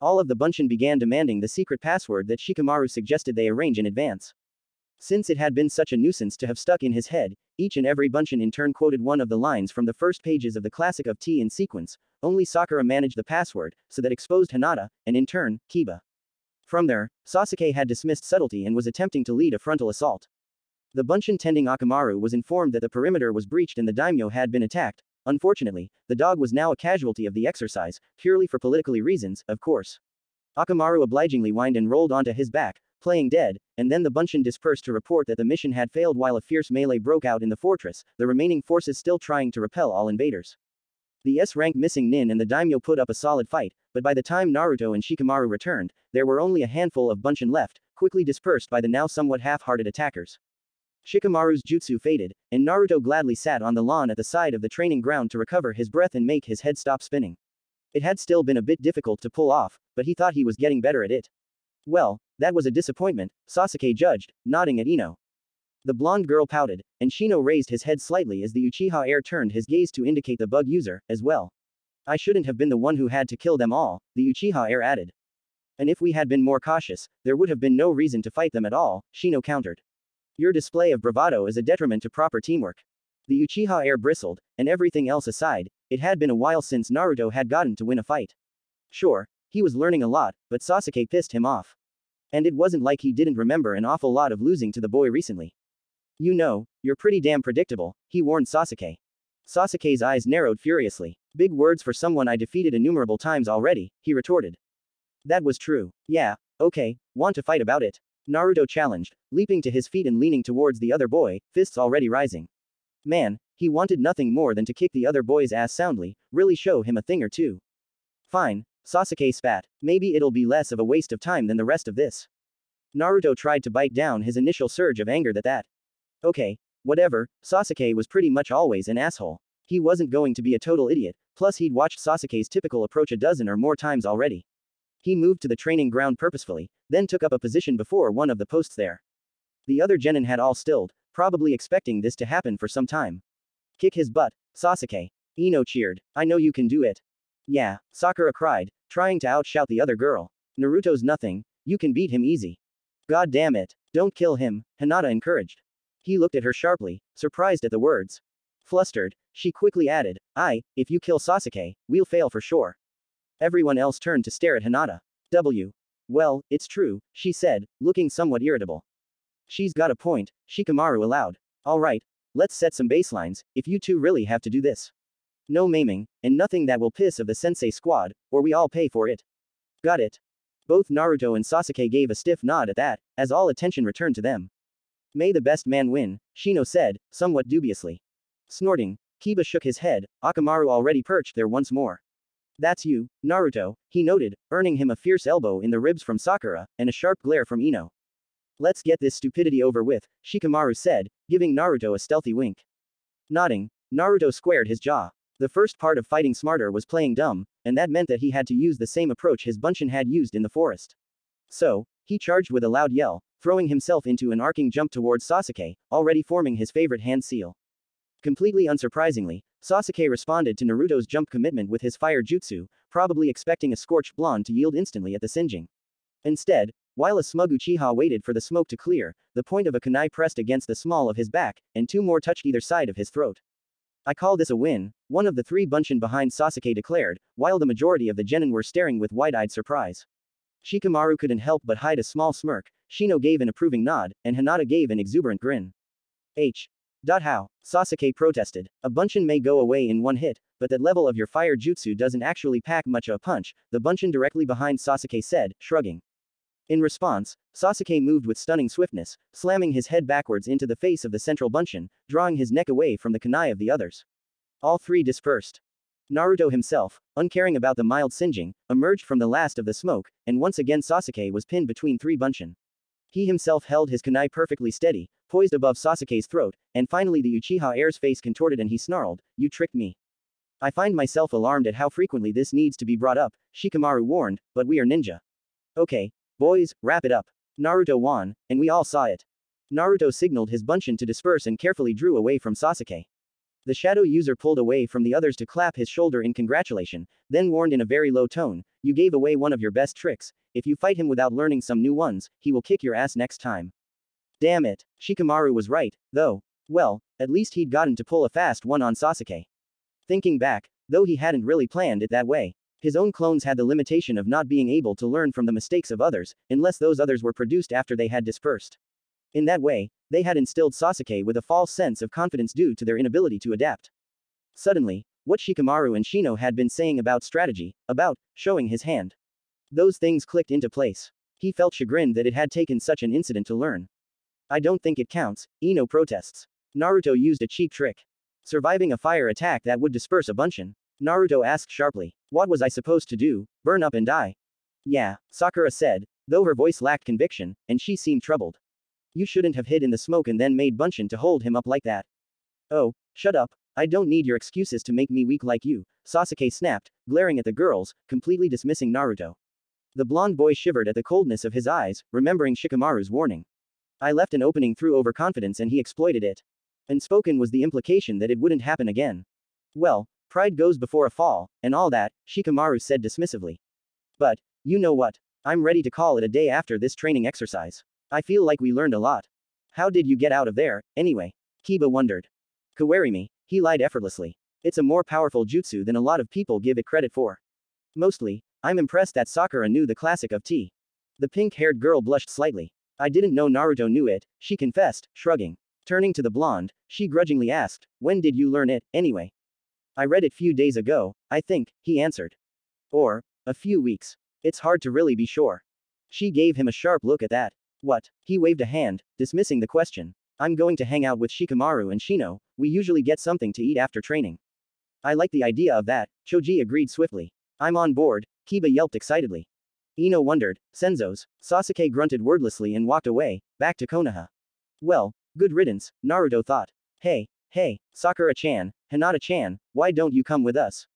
All of the Bunshin began demanding the secret password that Shikamaru suggested they arrange in advance. Since it had been such a nuisance to have stuck in his head, each and every Bunshin in turn quoted one of the lines from the first pages of the classic of tea in sequence, only Sakura managed the password, so that exposed Hinata, and in turn, Kiba. From there, Sasuke had dismissed subtlety and was attempting to lead a frontal assault. The Bunshin tending Akamaru was informed that the perimeter was breached and the daimyo had been attacked. Unfortunately, the dog was now a casualty of the exercise, purely for politically reasons, of course. Akamaru obligingly whined and rolled onto his back, playing dead, and then the Bunshin dispersed to report that the mission had failed while a fierce melee broke out in the fortress, the remaining forces still trying to repel all invaders. The S-rank missing Nin and the daimyo put up a solid fight, but by the time Naruto and Shikamaru returned, there were only a handful of Bunshin left, quickly dispersed by the now somewhat half-hearted attackers. Shikamaru's jutsu faded, and Naruto gladly sat on the lawn at the side of the training ground to recover his breath and make his head stop spinning. It had still been a bit difficult to pull off, but he thought he was getting better at it. Well, that was a disappointment, Sasuke judged, nodding at Ino. The blonde girl pouted, and Shino raised his head slightly as the Uchiha heir turned his gaze to indicate the bug user, as well. I shouldn't have been the one who had to kill them all, the Uchiha heir added. And if we had been more cautious, there would have been no reason to fight them at all, Shino countered. Your display of bravado is a detriment to proper teamwork. The Uchiha heir bristled, and everything else aside, it had been a while since Naruto had gotten to win a fight. Sure, he was learning a lot, but Sasuke pissed him off. And it wasn't like he didn't remember an awful lot of losing to the boy recently. You know, you're pretty damn predictable, he warned Sasuke. Sasuke's eyes narrowed furiously. Big words for someone I defeated innumerable times already, he retorted. That was true. Yeah, okay, want to fight about it? Naruto challenged, leaping to his feet and leaning towards the other boy, fists already rising. Man, he wanted nothing more than to kick the other boy's ass soundly, really show him a thing or two. Fine, Sasuke spat, maybe it'll be less of a waste of time than the rest of this. Naruto tried to bite down his initial surge of anger that that. Okay, whatever, Sasuke was pretty much always an asshole. He wasn't going to be a total idiot, plus he'd watched Sasuke's typical approach a dozen or more times already. He moved to the training ground purposefully, then took up a position before one of the posts there. The other genin had all stilled, probably expecting this to happen for some time. Kick his butt, Sasuke. Ino cheered. I know you can do it. Yeah, Sakura cried, trying to outshout the other girl. Naruto's nothing, you can beat him easy. God damn it. Don't kill him, Hinata encouraged. He looked at her sharply, surprised at the words. Flustered, she quickly added, I, if you kill Sasuke, we'll fail for sure. Everyone else turned to stare at Hinata. W. Well, it's true, she said, looking somewhat irritable. She's got a point, Shikamaru allowed. Alright, let's set some baselines, if you two really have to do this. No maiming, and nothing that will piss of the sensei squad, or we all pay for it. Got it. Both Naruto and Sasuke gave a stiff nod at that, as all attention returned to them. May the best man win, Shino said, somewhat dubiously. Snorting, Kiba shook his head, Akamaru already perched there once more. That's you, Naruto, he noted, earning him a fierce elbow in the ribs from Sakura, and a sharp glare from Ino. Let's get this stupidity over with, Shikamaru said, giving Naruto a stealthy wink. Nodding, Naruto squared his jaw. The first part of fighting smarter was playing dumb, and that meant that he had to use the same approach his Bunshin had used in the forest. So, he charged with a loud yell, throwing himself into an arcing jump towards Sasuke, already forming his favorite hand seal. Completely unsurprisingly, Sasuke responded to Naruto's jump commitment with his fire jutsu, probably expecting a scorched blonde to yield instantly at the singeing. Instead, while a smug Uchiha waited for the smoke to clear, the point of a kunai pressed against the small of his back, and two more touched either side of his throat. I call this a win, one of the three Bunshin behind Sasuke declared, while the majority of the genin were staring with wide-eyed surprise. Shikamaru couldn't help but hide a small smirk, Shino gave an approving nod, and Hinata gave an exuberant grin. H. How? Sasuke protested. A Bunshin may go away in one hit, but that level of your fire jutsu doesn't actually pack much of a punch, the Bunshin directly behind Sasuke said, shrugging. In response, Sasuke moved with stunning swiftness, slamming his head backwards into the face of the central Bunshin, drawing his neck away from the kunai of the others. All three dispersed. Naruto himself, uncaring about the mild singeing, emerged from the last of the smoke, and once again Sasuke was pinned between three Bunshin. He himself held his kunai perfectly steady, poised above Sasuke's throat, and finally the Uchiha heir's face contorted and he snarled, You tricked me. I find myself alarmed at how frequently this needs to be brought up, Shikamaru warned, but we are ninja. Okay, Boys, wrap it up. Naruto won, and we all saw it. Naruto signaled his Bunshin to disperse and carefully drew away from Sasuke. The shadow user pulled away from the others to clap his shoulder in congratulation, then warned in a very low tone, You gave away one of your best tricks, if you fight him without learning some new ones, he will kick your ass next time. Damn it, Shikamaru was right, though. Well, at least he'd gotten to pull a fast one on Sasuke. Thinking back, though he hadn't really planned it that way, his own clones had the limitation of not being able to learn from the mistakes of others, unless those others were produced after they had dispersed. In that way, they had instilled Sasuke with a false sense of confidence due to their inability to adapt. Suddenly, what Shikamaru and Shino had been saying about strategy, about showing his hand. Those things clicked into place. He felt chagrined that it had taken such an incident to learn. I don't think it counts, Ino protests. Naruto used a cheap trick. Surviving a fire attack that would disperse a Bunshin. Naruto asked sharply. What was I supposed to do, burn up and die? Yeah, Sakura said, though her voice lacked conviction, and she seemed troubled. You shouldn't have hid in the smoke and then made Bunshin to hold him up like that. Oh, shut up, I don't need your excuses to make me weak like you, Sasuke snapped, glaring at the girls, completely dismissing Naruto. The blonde boy shivered at the coldness of his eyes, remembering Shikamaru's warning. I left an opening through overconfidence and he exploited it. Unspoken was the implication that it wouldn't happen again. Well, Pride goes before a fall, and all that, Shikamaru said dismissively. But, you know what? I'm ready to call it a day after this training exercise. I feel like we learned a lot. How did you get out of there, anyway? Kiba wondered. Kawarimi, he lied effortlessly. It's a more powerful jutsu than a lot of people give it credit for. Mostly, I'm impressed that Sakura knew the classic of tea. The pink-haired girl blushed slightly. I didn't know Naruto knew it, she confessed, shrugging. Turning to the blonde, she grudgingly asked, When did you learn it, anyway? I read it a few days ago, I think, he answered. Or, a few weeks. It's hard to really be sure. She gave him a sharp look at that. What? He waved a hand, dismissing the question. I'm going to hang out with Shikamaru and Shino, we usually get something to eat after training. I like the idea of that, Choji agreed swiftly. I'm on board, Kiba yelped excitedly. Ino wondered, Senzo's, Sasuke grunted wordlessly and walked away, back to Konoha. Well, good riddance, Naruto thought. Hey, hey, Sakura-chan, Hinata-chan, why don't you come with us?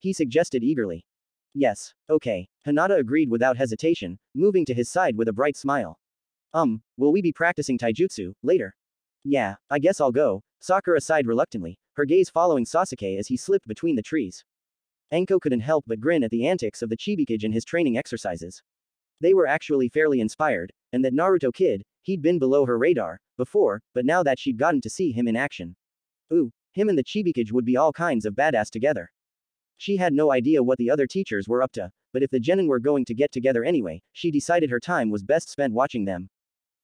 He suggested eagerly. Yes, okay, Hinata agreed without hesitation, moving to his side with a bright smile. Um, will we be practicing taijutsu, later? Yeah, I guess I'll go, Sakura sighed reluctantly, her gaze following Sasuke as he slipped between the trees. Anko couldn't help but grin at the antics of the Chibiukai in his training exercises. They were actually fairly inspired, and that Naruto kid, he'd been below her radar, before, but now that she'd gotten to see him in action. Ooh, him and the Chibiukai would be all kinds of badass together. She had no idea what the other teachers were up to, but if the genin were going to get together anyway, she decided her time was best spent watching them.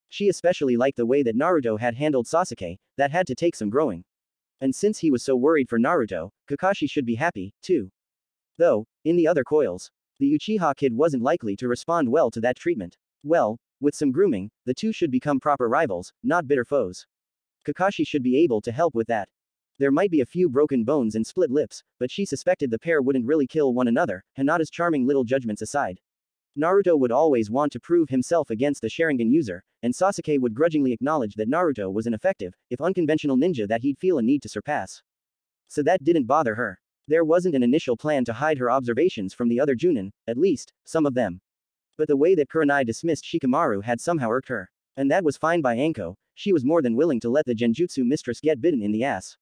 She especially liked the way that Naruto had handled Sasuke, that had to take some growing. And since he was so worried for Naruto, Kakashi should be happy, too. Though, in the other coils, the Uchiha kid wasn't likely to respond well to that treatment. Well, with some grooming, the two should become proper rivals, not bitter foes. Kakashi should be able to help with that. There might be a few broken bones and split lips, but she suspected the pair wouldn't really kill one another, Hinata's charming little judgments aside. Naruto would always want to prove himself against the Sharingan user, and Sasuke would grudgingly acknowledge that Naruto was an effective, if unconventional ninja that he'd feel a need to surpass. So that didn't bother her. There wasn't an initial plan to hide her observations from the other Junin, at least, some of them. But the way that Kurenai dismissed Shikamaru had somehow irked her. And that was fine by Anko, she was more than willing to let the Genjutsu mistress get bitten in the ass.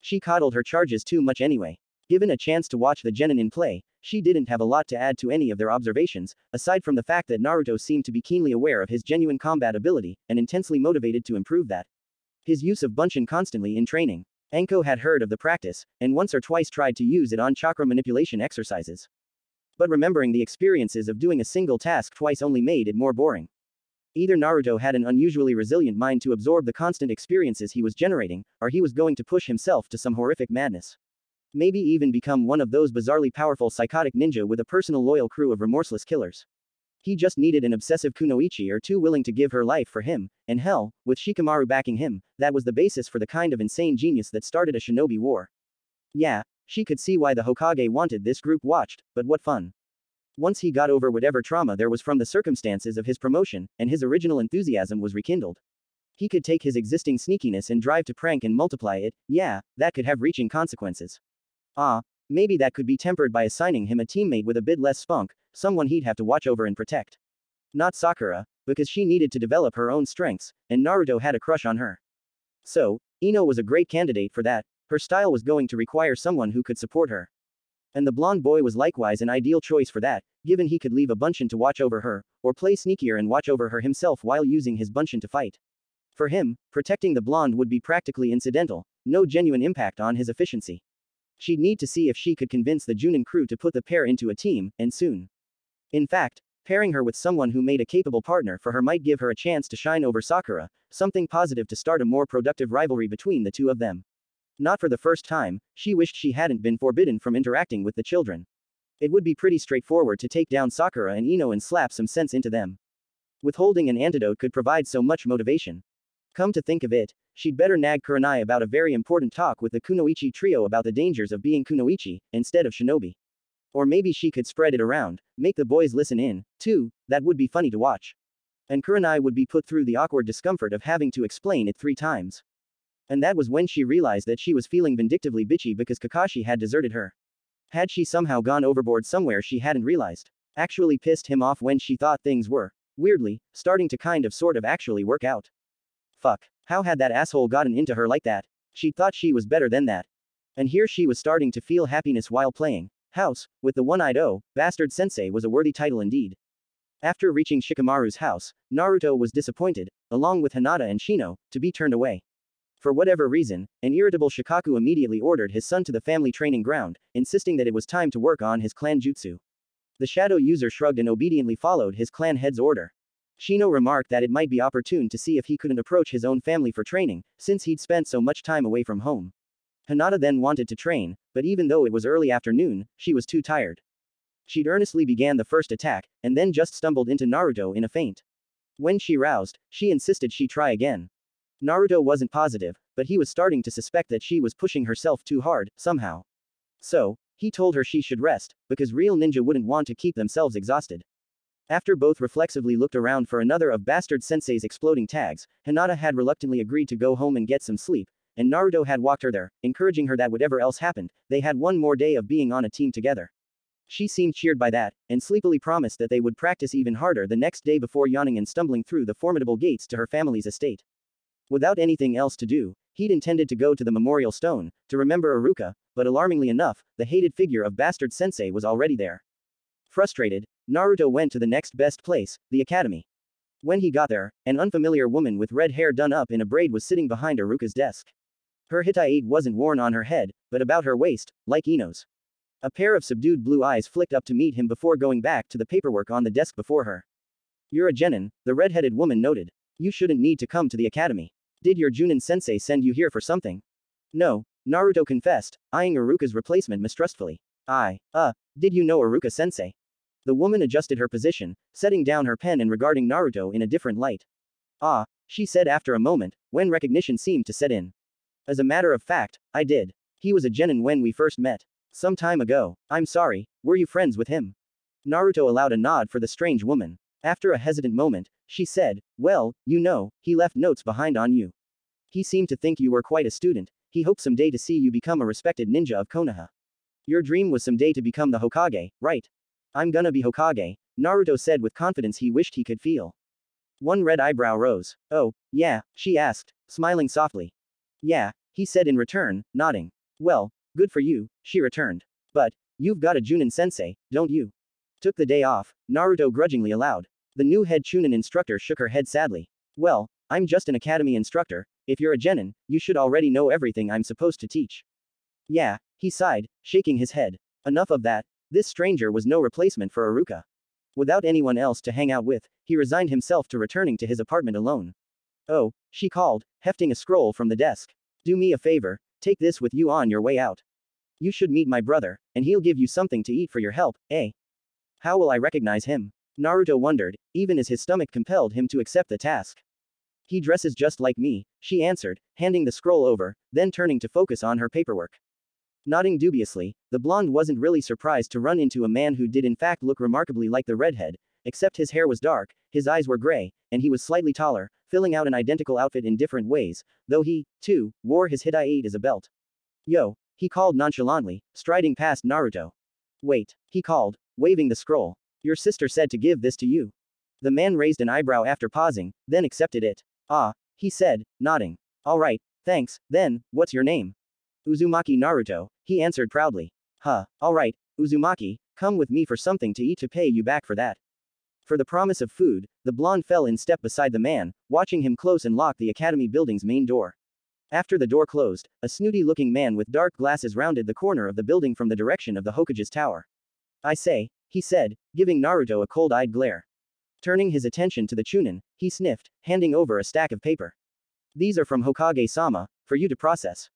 She coddled her charges too much anyway. Given a chance to watch the genin in play, she didn't have a lot to add to any of their observations, aside from the fact that Naruto seemed to be keenly aware of his genuine combat ability, and intensely motivated to improve that. His use of Bunshin constantly in training, Anko had heard of the practice, and once or twice tried to use it on chakra manipulation exercises. But remembering the experiences of doing a single task twice only made it more boring. Either Naruto had an unusually resilient mind to absorb the constant experiences he was generating, or he was going to push himself to some horrific madness. Maybe even become one of those bizarrely powerful psychotic ninja with a personal loyal crew of remorseless killers. He just needed an obsessive kunoichi or two willing to give her life for him, and hell, with Shikamaru backing him, that was the basis for the kind of insane genius that started a shinobi war. Yeah, she could see why the Hokage wanted this group watched, but what fun. Once he got over whatever trauma there was from the circumstances of his promotion, and his original enthusiasm was rekindled. He could take his existing sneakiness and drive to prank and multiply it, yeah, that could have reaching consequences. Ah, maybe that could be tempered by assigning him a teammate with a bit less spunk, someone he'd have to watch over and protect. Not Sakura, because she needed to develop her own strengths, and Naruto had a crush on her. So, Ino was a great candidate for that, her style was going to require someone who could support her. And the blonde boy was likewise an ideal choice for that, given he could leave a Bunshin to watch over her, or play sneakier and watch over her himself while using his Bunshin to fight. For him, protecting the blonde would be practically incidental, no genuine impact on his efficiency. She'd need to see if she could convince the Junin crew to put the pair into a team, and soon. In fact, pairing her with someone who made a capable partner for her might give her a chance to shine over Sakura, something positive to start a more productive rivalry between the two of them. Not for the first time, she wished she hadn't been forbidden from interacting with the children. It would be pretty straightforward to take down Sakura and Ino and slap some sense into them. Withholding an antidote could provide so much motivation. Come to think of it, she'd better nag Kurenai about a very important talk with the Kunoichi trio about the dangers of being Kunoichi, instead of shinobi. Or maybe she could spread it around, make the boys listen in, too, that would be funny to watch. And Kurenai would be put through the awkward discomfort of having to explain it three times. And that was when she realized that she was feeling vindictively bitchy because Kakashi had deserted her. Had she somehow gone overboard somewhere she hadn't realized? Actually pissed him off when she thought things were, weirdly, starting to kind of sort of actually work out. Fuck. How had that asshole gotten into her like that? She thought she was better than that. And here she was starting to feel happiness while playing. House, with the one-eyed O, Bastard Sensei was a worthy title indeed. After reaching Shikamaru's house, Naruto was disappointed, along with Hinata and Shino, to be turned away. For whatever reason, an irritable Shikaku immediately ordered his son to the family training ground, insisting that it was time to work on his clan jutsu. The shadow user shrugged and obediently followed his clan head's order. Shino remarked that it might be opportune to see if he couldn't approach his own family for training, since he'd spent so much time away from home. Hinata then wanted to train, but even though it was early afternoon, she was too tired. She'd earnestly began the first attack, and then just stumbled into Naruto in a faint. When she roused, she insisted she try again. Naruto wasn't positive, but he was starting to suspect that she was pushing herself too hard, somehow. So, he told her she should rest, because real ninja wouldn't want to keep themselves exhausted. After both reflexively looked around for another of Bastard Sensei's exploding tags, Hinata had reluctantly agreed to go home and get some sleep, and Naruto had walked her there, encouraging her that whatever else happened, they had one more day of being on a team together. She seemed cheered by that, and sleepily promised that they would practice even harder the next day before yawning and stumbling through the formidable gates to her family's estate. Without anything else to do, he'd intended to go to the memorial stone, to remember Iruka, but alarmingly enough, the hated figure of Bastard Sensei was already there. Frustrated, Naruto went to the next best place, the academy. When he got there, an unfamiliar woman with red hair done up in a braid was sitting behind Iruka's desk. Her hitai-ate wasn't worn on her head, but about her waist, like Ino's. A pair of subdued blue eyes flicked up to meet him before going back to the paperwork on the desk before her. You're a genin, the red-headed woman noted. You shouldn't need to come to the academy. Did your Junin sensei send you here for something? No, Naruto confessed, eyeing Iruka's replacement mistrustfully. I, uh, did you know Iruka sensei? The woman adjusted her position, setting down her pen and regarding Naruto in a different light. Ah, she said after a moment, when recognition seemed to set in. As a matter of fact, I did. He was a genin when we first met. Some time ago. I'm sorry, were you friends with him? Naruto allowed a nod for the strange woman. After a hesitant moment, she said, Well, you know, he left notes behind on you. He seemed to think you were quite a student, he hoped someday to see you become a respected ninja of Konoha. Your dream was someday to become the Hokage, right? I'm gonna be Hokage, Naruto said with confidence he wished he could feel. One red eyebrow rose. Oh, yeah, she asked, smiling softly. Yeah, he said in return, nodding. Well, good for you, she returned. But, you've got a Junin sensei, don't you? Took the day off, Naruto grudgingly allowed. The new head Chunin instructor shook her head sadly. Well, I'm just an academy instructor, if you're a genin, you should already know everything I'm supposed to teach. Yeah, he sighed, shaking his head. Enough of that, this stranger was no replacement for Iruka. Without anyone else to hang out with, he resigned himself to returning to his apartment alone. Oh, she called, hefting a scroll from the desk. Do me a favor, take this with you on your way out. You should meet my brother, and he'll give you something to eat for your help, eh? How will I recognize him? Naruto wondered, even as his stomach compelled him to accept the task. He dresses just like me, she answered, handing the scroll over, then turning to focus on her paperwork. Nodding dubiously, the blonde wasn't really surprised to run into a man who did in fact look remarkably like the redhead, except his hair was dark, his eyes were gray, and he was slightly taller, filling out an identical outfit in different ways, though he, too, wore his hitai-ate as a belt. Yo, he called nonchalantly, striding past Naruto. Wait, he called, waving the scroll. Your sister said to give this to you. The man raised an eyebrow after pausing, then accepted it. Ah, he said, nodding. Alright, thanks, then, what's your name? Uzumaki Naruto, he answered proudly. Huh, alright, Uzumaki, come with me for something to eat to pay you back for that. For the promise of food, the blonde fell in step beside the man, watching him close and lock the academy building's main door. After the door closed, a snooty-looking man with dark glasses rounded the corner of the building from the direction of the Hokage's tower. I say, he said, giving Naruto a cold-eyed glare. Turning his attention to the Chunin, he sniffed, handing over a stack of paper. These are from Hokage-sama, for you to process.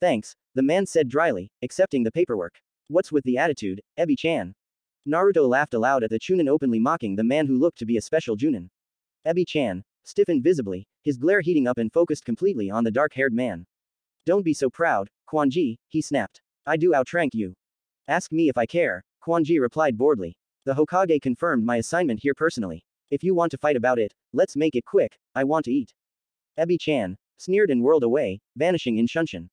Thanks, the man said dryly, accepting the paperwork. What's with the attitude, Ebi-chan? Naruto laughed aloud at the Chunin openly mocking the man who looked to be a special Junin. Ebi-chan, stiffened visibly, his glare heating up and focused completely on the dark-haired man. Don't be so proud, Quanji, he snapped. I do outrank you. Ask me if I care, Quanji replied boredly. The Hokage confirmed my assignment here personally. If you want to fight about it, let's make it quick, I want to eat. Ebi-chan, sneered and whirled away, vanishing in Shunshin.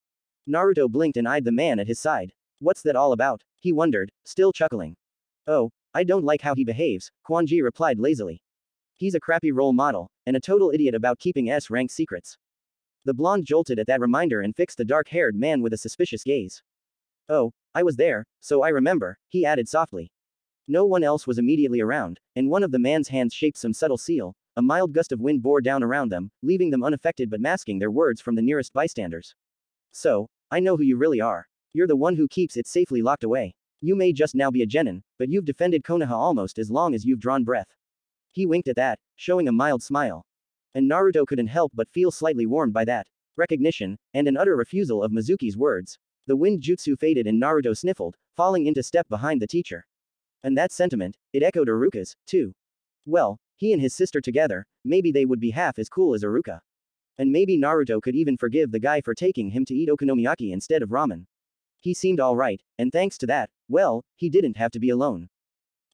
Naruto blinked and eyed the man at his side. What's that all about? He wondered, still chuckling. Oh, I don't like how he behaves, Quanji replied lazily. He's a crappy role model, and a total idiot about keeping S-rank secrets. The blonde jolted at that reminder and fixed the dark-haired man with a suspicious gaze. Oh, I was there, so I remember, he added softly. No one else was immediately around, and one of the man's hands shaped some subtle seal, a mild gust of wind bore down around them, leaving them unaffected but masking their words from the nearest bystanders. So, I know who you really are. You're the one who keeps it safely locked away. You may just now be a genin, but you've defended Konoha almost as long as you've drawn breath. He winked at that, showing a mild smile. And Naruto couldn't help but feel slightly warmed by that recognition, and an utter refusal of Mizuki's words. The wind jutsu faded and Naruto sniffled, falling into step behind the teacher. And that sentiment, it echoed Iruka's, too. Well, he and his sister together, maybe they would be half as cool as Iruka. And maybe Naruto could even forgive the guy for taking him to eat okonomiyaki instead of ramen. He seemed alright, and thanks to that, well, he didn't have to be alone.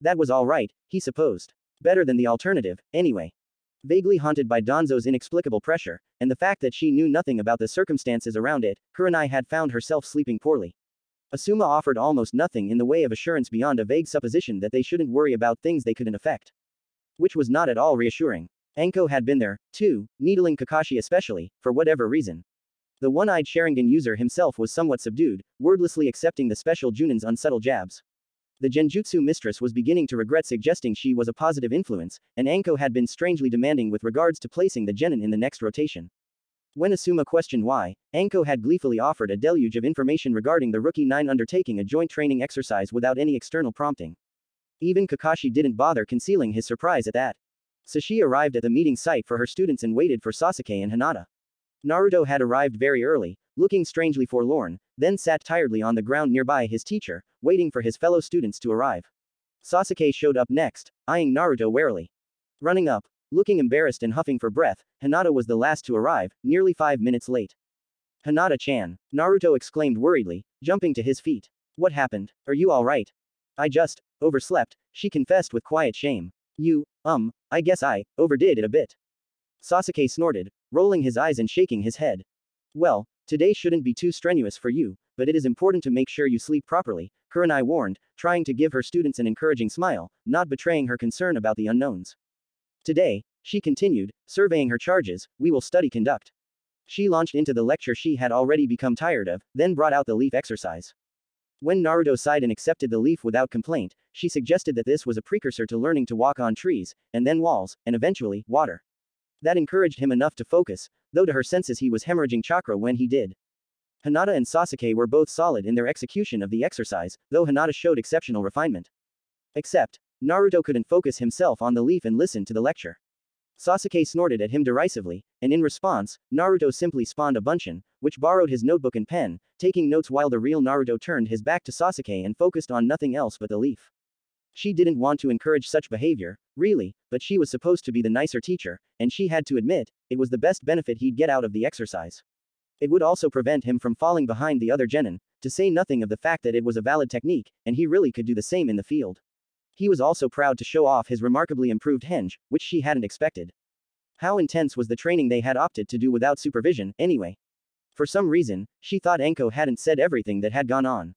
That was alright, he supposed. Better than the alternative, anyway. Vaguely haunted by Danzo's inexplicable pressure, and the fact that she knew nothing about the circumstances around it, Kurenai had found herself sleeping poorly. Asuma offered almost nothing in the way of assurance beyond a vague supposition that they shouldn't worry about things they couldn't affect. Which was not at all reassuring. Anko had been there, too, needling Kakashi especially, for whatever reason. The one-eyed Sharingan user himself was somewhat subdued, wordlessly accepting the special Junin's unsubtle jabs. The Genjutsu mistress was beginning to regret suggesting she was a positive influence, and Anko had been strangely demanding with regards to placing the genin in the next rotation. When Asuma questioned why, Anko had gleefully offered a deluge of information regarding the Rookie 9 undertaking a joint training exercise without any external prompting. Even Kakashi didn't bother concealing his surprise at that. Sashi arrived at the meeting site for her students and waited for Sasuke and Hinata. Naruto had arrived very early, looking strangely forlorn, then sat tiredly on the ground nearby his teacher, waiting for his fellow students to arrive. Sasuke showed up next, eyeing Naruto warily. Running up, looking embarrassed and huffing for breath, Hinata was the last to arrive, nearly five minutes late. Hinata-chan, Naruto exclaimed worriedly, jumping to his feet. What happened? Are you alright? I just, overslept, she confessed with quiet shame. You, um, I guess I, overdid it a bit. Sasuke snorted, rolling his eyes and shaking his head. Well, today shouldn't be too strenuous for you, but it is important to make sure you sleep properly, Kurenai warned, trying to give her students an encouraging smile, not betraying her concern about the unknowns. Today, she continued, surveying her charges, we will study conduct. She launched into the lecture she had already become tired of, then brought out the leaf exercise. When Naruto sighed and accepted the leaf without complaint, she suggested that this was a precursor to learning to walk on trees, and then walls, and eventually, water. That encouraged him enough to focus, though to her senses he was hemorrhaging chakra when he did. Hinata and Sasuke were both solid in their execution of the exercise, though Hinata showed exceptional refinement. Except, Naruto couldn't focus himself on the leaf and listen to the lecture. Sasuke snorted at him derisively, and in response, Naruto simply spawned a bunshin, which borrowed his notebook and pen, taking notes while the real Naruto turned his back to Sasuke and focused on nothing else but the leaf. She didn't want to encourage such behavior, really, but she was supposed to be the nicer teacher, and she had to admit, it was the best benefit he'd get out of the exercise. It would also prevent him from falling behind the other genin, to say nothing of the fact that it was a valid technique, and he really could do the same in the field. He was also proud to show off his remarkably improved henge, which she hadn't expected. How intense was the training they had opted to do without supervision, anyway? For some reason, she thought Anko hadn't said everything that had gone on.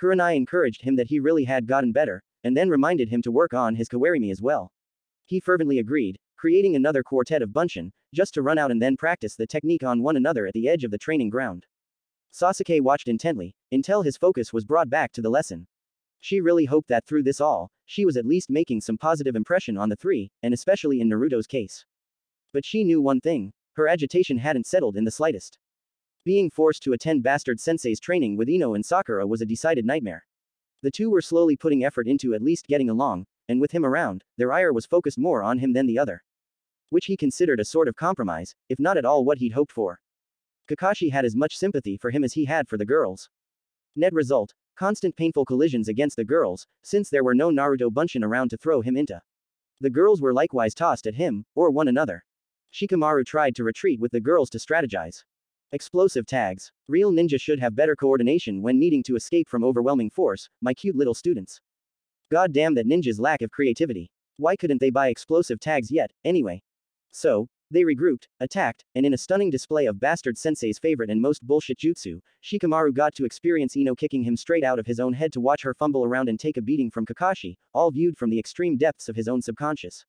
Kurenai encouraged him that he really had gotten better, and then reminded him to work on his kawarimi as well. He fervently agreed, creating another quartet of bunshin, just to run out and then practice the technique on one another at the edge of the training ground. Sasuke watched intently, until his focus was brought back to the lesson. She really hoped that through this all, she was at least making some positive impression on the three, and especially in Naruto's case. But she knew one thing, her agitation hadn't settled in the slightest. Being forced to attend Bastard Sensei's training with Ino and Sakura was a decided nightmare. The two were slowly putting effort into at least getting along, and with him around, their ire was focused more on him than the other. Which he considered a sort of compromise, if not at all what he'd hoped for. Kakashi had as much sympathy for him as he had for the girls. Net result, constant painful collisions against the girls, since there were no Naruto Bunshin around to throw him into. The girls were likewise tossed at him, or one another. Shikamaru tried to retreat with the girls to strategize. Explosive tags. Real ninja should have better coordination when needing to escape from overwhelming force, my cute little students. God damn that ninjas lack of creativity. Why couldn't they buy explosive tags yet, anyway? So, they regrouped, attacked, and in a stunning display of Bastard Sensei's favorite and most bullshit jutsu, Shikamaru got to experience Ino kicking him straight out of his own head to watch her fumble around and take a beating from Kakashi, all viewed from the extreme depths of his own subconscious.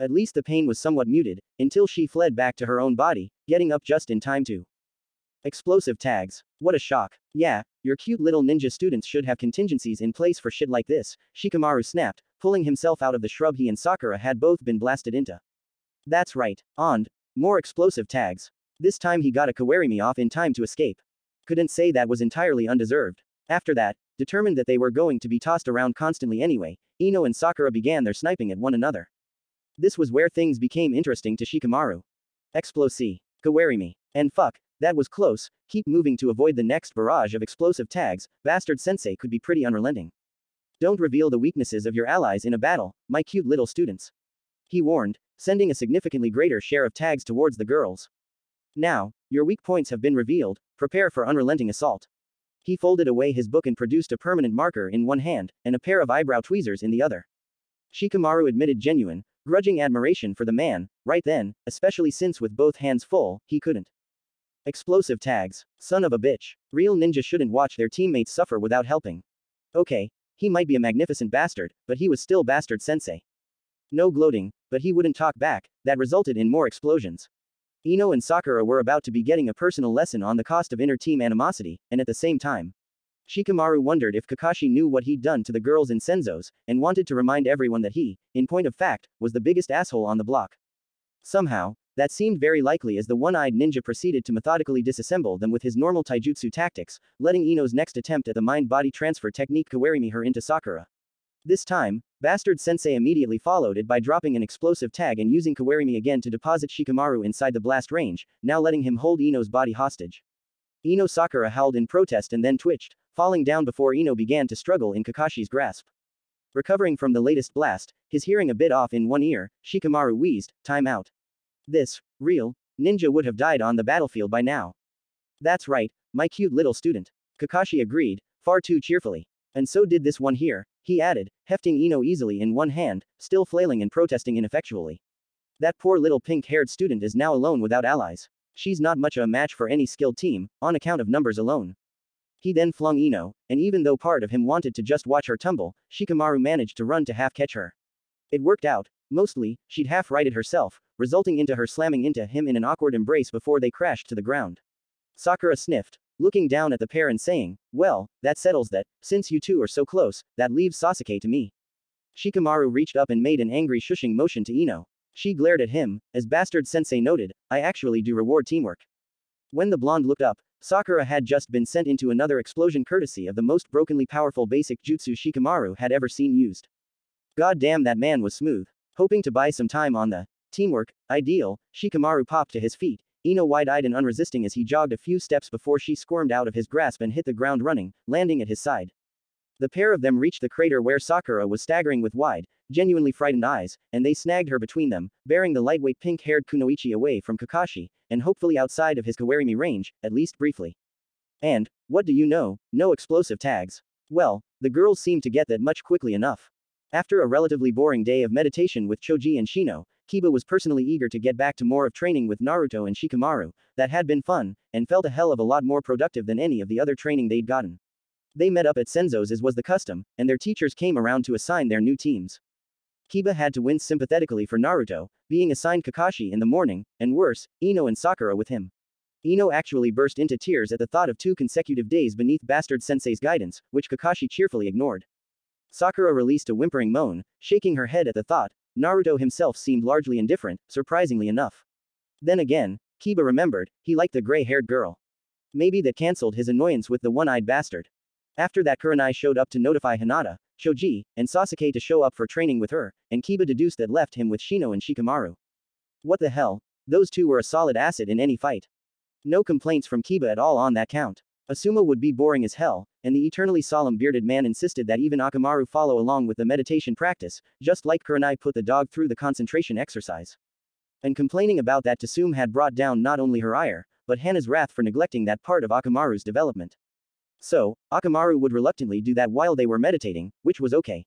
At least the pain was somewhat muted, until she fled back to her own body, getting up just in time to Explosive tags. What a shock. Yeah, your cute little ninja students should have contingencies in place for shit like this, Shikamaru snapped, pulling himself out of the shrub he and Sakura had both been blasted into. That's right, and more explosive tags. This time he got a Kawarimi off in time to escape. Couldn't say that was entirely undeserved. After that, determined that they were going to be tossed around constantly anyway, Ino and Sakura began their sniping at one another. This was where things became interesting to Shikamaru. Explosi. Kawarimi. And fuck, that was close, keep moving to avoid the next barrage of explosive tags, Bastard Sensei could be pretty unrelenting. Don't reveal the weaknesses of your allies in a battle, my cute little students. He warned, sending a significantly greater share of tags towards the girls. Now, your weak points have been revealed, prepare for unrelenting assault. He folded away his book and produced a permanent marker in one hand, and a pair of eyebrow tweezers in the other. Shikamaru admitted genuine, grudging admiration for the man, right then, especially since with both hands full, he couldn't. Explosive tags. Son of a bitch. Real ninja shouldn't watch their teammates suffer without helping. Okay, he might be a magnificent bastard, but he was still bastard sensei. No gloating, but he wouldn't talk back, that resulted in more explosions. Ino and Sakura were about to be getting a personal lesson on the cost of inner team animosity, and at the same time, Shikamaru wondered if Kakashi knew what he'd done to the girls in Senzo's, and wanted to remind everyone that he, in point of fact, was the biggest asshole on the block. Somehow, that seemed very likely as the one-eyed ninja proceeded to methodically disassemble them with his normal taijutsu tactics, letting Ino's next attempt at the mind-body transfer technique kawarimi her into Sakura. This time, Bastard Sensei immediately followed it by dropping an explosive tag and using Kawarimi again to deposit Shikamaru inside the blast range, now letting him hold Ino's body hostage. Ino Sakura howled in protest and then twitched, falling down before Ino began to struggle in Kakashi's grasp. Recovering from the latest blast, his hearing a bit off in one ear, Shikamaru wheezed, time out. This, real, ninja would have died on the battlefield by now. That's right, my cute little student. Kakashi agreed, far too cheerfully. And so did this one here, he added, hefting Ino easily in one hand, still flailing and protesting ineffectually. That poor little pink-haired student is now alone without allies. She's not much of a match for any skilled team, on account of numbers alone. He then flung Ino, and even though part of him wanted to just watch her tumble, Shikamaru managed to run to half catch her. It worked out, Mostly, she'd half righted herself, resulting into her slamming into him in an awkward embrace before they crashed to the ground. Sakura sniffed, looking down at the pair and saying, Well, that settles that, since you two are so close, that leaves Sasuke to me. Shikamaru reached up and made an angry shushing motion to Ino. She glared at him, as Bastard Sensei noted, I actually do reward teamwork. When the blonde looked up, Sakura had just been sent into another explosion courtesy of the most brokenly powerful basic jutsu Shikamaru had ever seen used. God damn that man was smooth. Hoping to buy some time on the teamwork ideal, Shikamaru popped to his feet, Ino wide-eyed and unresisting as he jogged a few steps before she squirmed out of his grasp and hit the ground running, landing at his side. The pair of them reached the crater where Sakura was staggering with wide, genuinely frightened eyes, and they snagged her between them, bearing the lightweight pink-haired Kunoichi away from Kakashi, and hopefully outside of his Kawarimi range, at least briefly. And, what do you know, no explosive tags. Well, the girls seemed to get that much quickly enough. After a relatively boring day of meditation with Choji and Shino, Kiba was personally eager to get back to more of training with Naruto and Shikamaru, that had been fun, and felt a hell of a lot more productive than any of the other training they'd gotten. They met up at Senzo's as was the custom, and their teachers came around to assign their new teams. Kiba had to wince sympathetically for Naruto, being assigned Kakashi in the morning, and worse, Ino and Sakura with him. Ino actually burst into tears at the thought of two consecutive days beneath Bastard Sensei's guidance, which Kakashi cheerfully ignored. Sakura released a whimpering moan, shaking her head at the thought. Naruto himself seemed largely indifferent, surprisingly enough. Then again, Kiba remembered, he liked the gray-haired girl. Maybe that cancelled his annoyance with the one-eyed bastard. After that Kurenai showed up to notify Hinata, Choji, and Sasuke to show up for training with her, and Kiba deduced that left him with Shino and Shikamaru. What the hell? Those two were a solid asset in any fight. No complaints from Kiba at all on that count. Asuma would be boring as hell, and the eternally solemn bearded man insisted that even Akamaru follow along with the meditation practice, just like Kurenai put the dog through the concentration exercise. And complaining about that to Tsume had brought down not only her ire, but Hana's wrath for neglecting that part of Akamaru's development. So, Akamaru would reluctantly do that while they were meditating, which was okay.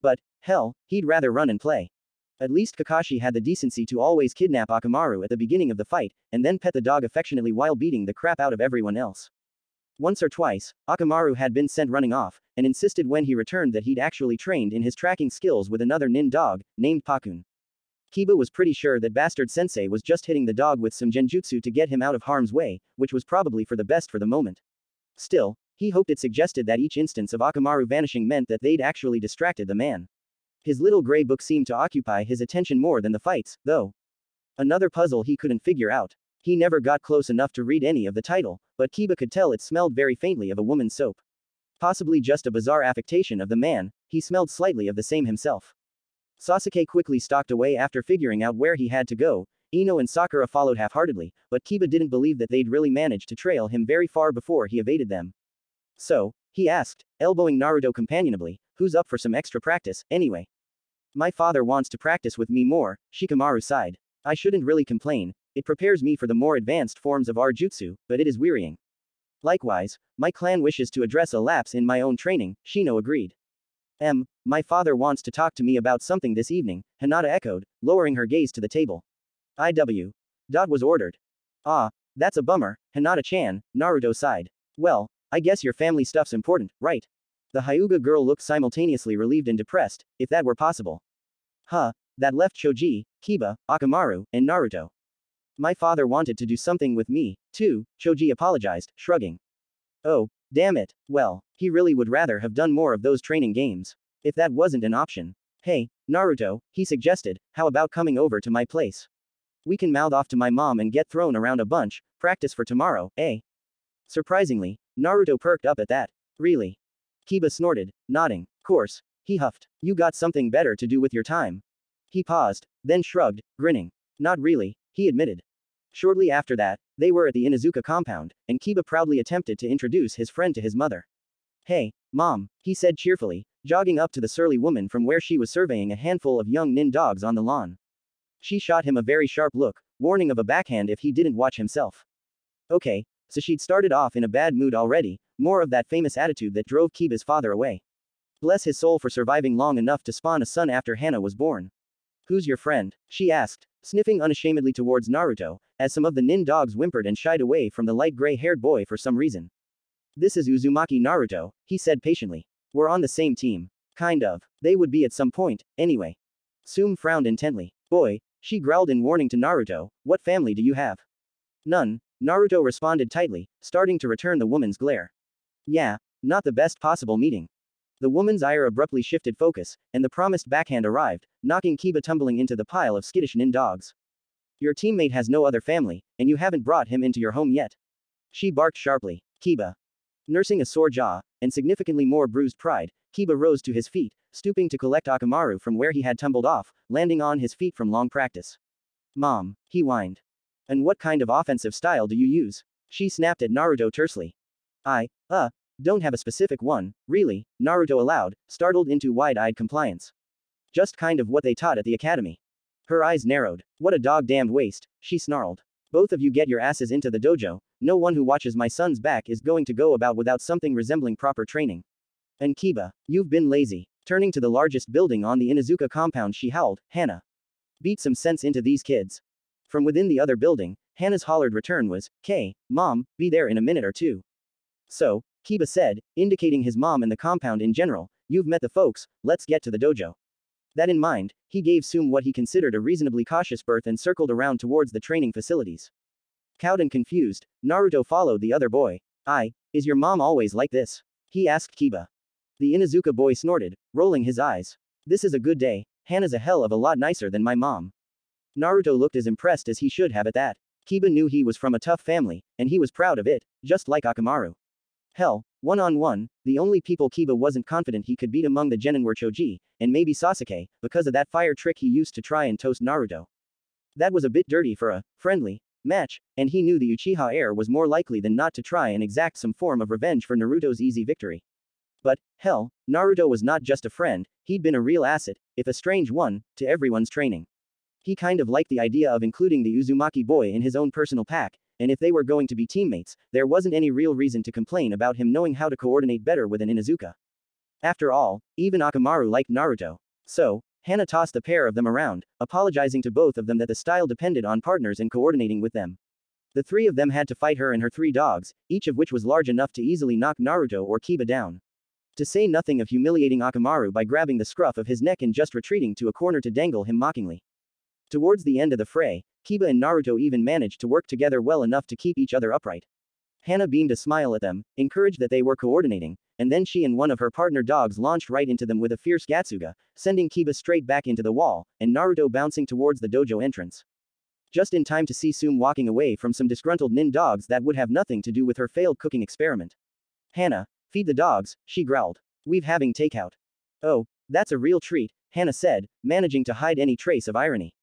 But, hell, he'd rather run and play. At least Kakashi had the decency to always kidnap Akamaru at the beginning of the fight, and then pet the dog affectionately while beating the crap out of everyone else. Once or twice, Akamaru had been sent running off, and insisted when he returned that he'd actually trained in his tracking skills with another nin dog, named Pakkun. Kiba was pretty sure that Bastard Sensei was just hitting the dog with some genjutsu to get him out of harm's way, which was probably for the best for the moment. Still, he hoped it suggested that each instance of Akamaru vanishing meant that they'd actually distracted the man. His little gray book seemed to occupy his attention more than the fights, though. Another puzzle he couldn't figure out. He never got close enough to read any of the title, but Kiba could tell it smelled very faintly of a woman's soap. Possibly just a bizarre affectation of the man, he smelled slightly of the same himself. Sasuke quickly stalked away after figuring out where he had to go, Ino and Sakura followed half-heartedly, but Kiba didn't believe that they'd really managed to trail him very far before he evaded them. So, he asked, elbowing Naruto companionably, who's up for some extra practice, anyway? My father wants to practice with me more, Shikamaru sighed. I shouldn't really complain, it prepares me for the more advanced forms of our jutsu, but it is wearying. Likewise, my clan wishes to address a lapse in my own training, Shino agreed. M. My father wants to talk to me about something this evening, Hinata echoed, lowering her gaze to the table. IW. Dot was ordered. Ah, that's a bummer, Hinata chan, Naruto sighed. Well, I guess your family stuff's important, right? The Hyuga girl looked simultaneously relieved and depressed, if that were possible. Huh, that left Choji, Kiba, Akamaru, and Naruto. My father wanted to do something with me, too, Choji apologized, shrugging. Oh, damn it, well, he really would rather have done more of those training games. If that wasn't an option. Hey, Naruto, he suggested, how about coming over to my place? We can mouth off to my mom and get thrown around a bunch, practice for tomorrow, eh? Surprisingly, Naruto perked up at that. Really? Kiba snorted, nodding. Course. He huffed. You got something better to do with your time. He paused, then shrugged, grinning. Not really, he admitted. Shortly after that, they were at the Inuzuka compound, and Kiba proudly attempted to introduce his friend to his mother. Hey, mom, he said cheerfully, jogging up to the surly woman from where she was surveying a handful of young nin dogs on the lawn. She shot him a very sharp look, warning of a backhand if he didn't watch himself. Okay, so she'd started off in a bad mood already, more of that famous attitude that drove Kiba's father away. Bless his soul for surviving long enough to spawn a son after Hana was born. Who's your friend? She asked, sniffing unashamedly towards Naruto, as some of the nin dogs whimpered and shied away from the light gray-haired boy for some reason. This is Uzumaki Naruto, he said patiently. We're on the same team. Kind of. They would be at some point, anyway. Tsume frowned intently. Boy, she growled in warning to Naruto, what family do you have? None, Naruto responded tightly, starting to return the woman's glare. Yeah, not the best possible meeting. The woman's ire abruptly shifted focus, and the promised backhand arrived, knocking Kiba tumbling into the pile of skittish nin dogs. Your teammate has no other family, and you haven't brought him into your home yet. She barked sharply. Kiba. Nursing a sore jaw, and significantly more bruised pride, Kiba rose to his feet, stooping to collect Akamaru from where he had tumbled off, landing on his feet from long practice. Mom, he whined. And what kind of offensive style do you use? She snapped at Naruto tersely. I, uh, don't have a specific one, really, Naruto allowed, startled into wide-eyed compliance. Just kind of what they taught at the academy. Her eyes narrowed. What a dog-damned waste, she snarled. Both of you get your asses into the dojo, no one who watches my son's back is going to go about without something resembling proper training. And Kiba, you've been lazy. Turning to the largest building on the Inuzuka compound she howled, Hana. Beat some sense into these kids. From within the other building, Hana's hollered return was, K, Mom, be there in a minute or two. So, Kiba said, indicating his mom and the compound in general, you've met the folks, let's get to the dojo. That in mind, he gave Tsume what he considered a reasonably cautious berth and circled around towards the training facilities. Cowed and confused, Naruto followed the other boy. I, is your mom always like this? He asked Kiba. The Inuzuka boy snorted, rolling his eyes. This is a good day, Hana's a hell of a lot nicer than my mom. Naruto looked as impressed as he should have at that. Kiba knew he was from a tough family, and he was proud of it, just like Akamaru. Hell, one on one, the only people Kiba wasn't confident he could beat among the genin were Choji, and maybe Sasuke, because of that fire trick he used to try and toast Naruto. That was a bit dirty for a friendly match, and he knew the Uchiha heir was more likely than not to try and exact some form of revenge for Naruto's easy victory. But, hell, Naruto was not just a friend, he'd been a real asset, if a strange one, to everyone's training. He kind of liked the idea of including the Uzumaki boy in his own personal pack, and if they were going to be teammates, there wasn't any real reason to complain about him knowing how to coordinate better with an Inuzuka. After all, even Akamaru liked Naruto. So, Hana tossed the pair of them around, apologizing to both of them that the style depended on partners and coordinating with them. The three of them had to fight her and her three dogs, each of which was large enough to easily knock Naruto or Kiba down. To say nothing of humiliating Akamaru by grabbing the scruff of his neck and just retreating to a corner to dangle him mockingly. Towards the end of the fray, Kiba and Naruto even managed to work together well enough to keep each other upright. Hana beamed a smile at them, encouraged that they were coordinating, and then she and one of her partner dogs launched right into them with a fierce Gatsuga, sending Kiba straight back into the wall, and Naruto bouncing towards the dojo entrance. Just in time to see Tsume walking away from some disgruntled nin dogs that would have nothing to do with her failed cooking experiment. Hana, feed the dogs, she growled. We've having takeout. Oh, that's a real treat, Hana said, managing to hide any trace of irony.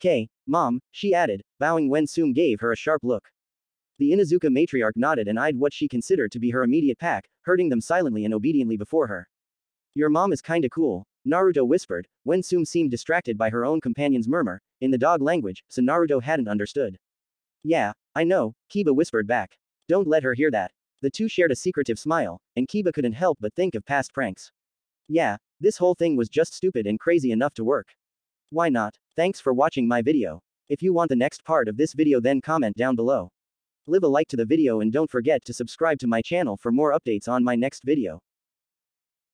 K, mom, she added, bowing when Tsume gave her a sharp look. The Inuzuka matriarch nodded and eyed what she considered to be her immediate pack, herding them silently and obediently before her. Your mom is kinda cool, Naruto whispered, when Tsume seemed distracted by her own companion's murmur, in the dog language, so Naruto hadn't understood. Yeah, I know, Kiba whispered back. Don't let her hear that. The two shared a secretive smile, and Kiba couldn't help but think of past pranks. Yeah, this whole thing was just stupid and crazy enough to work. Why not? Thanks for watching my video. If you want the next part of this video then comment down below. Leave a like to the video and don't forget to subscribe to my channel for more updates on my next video.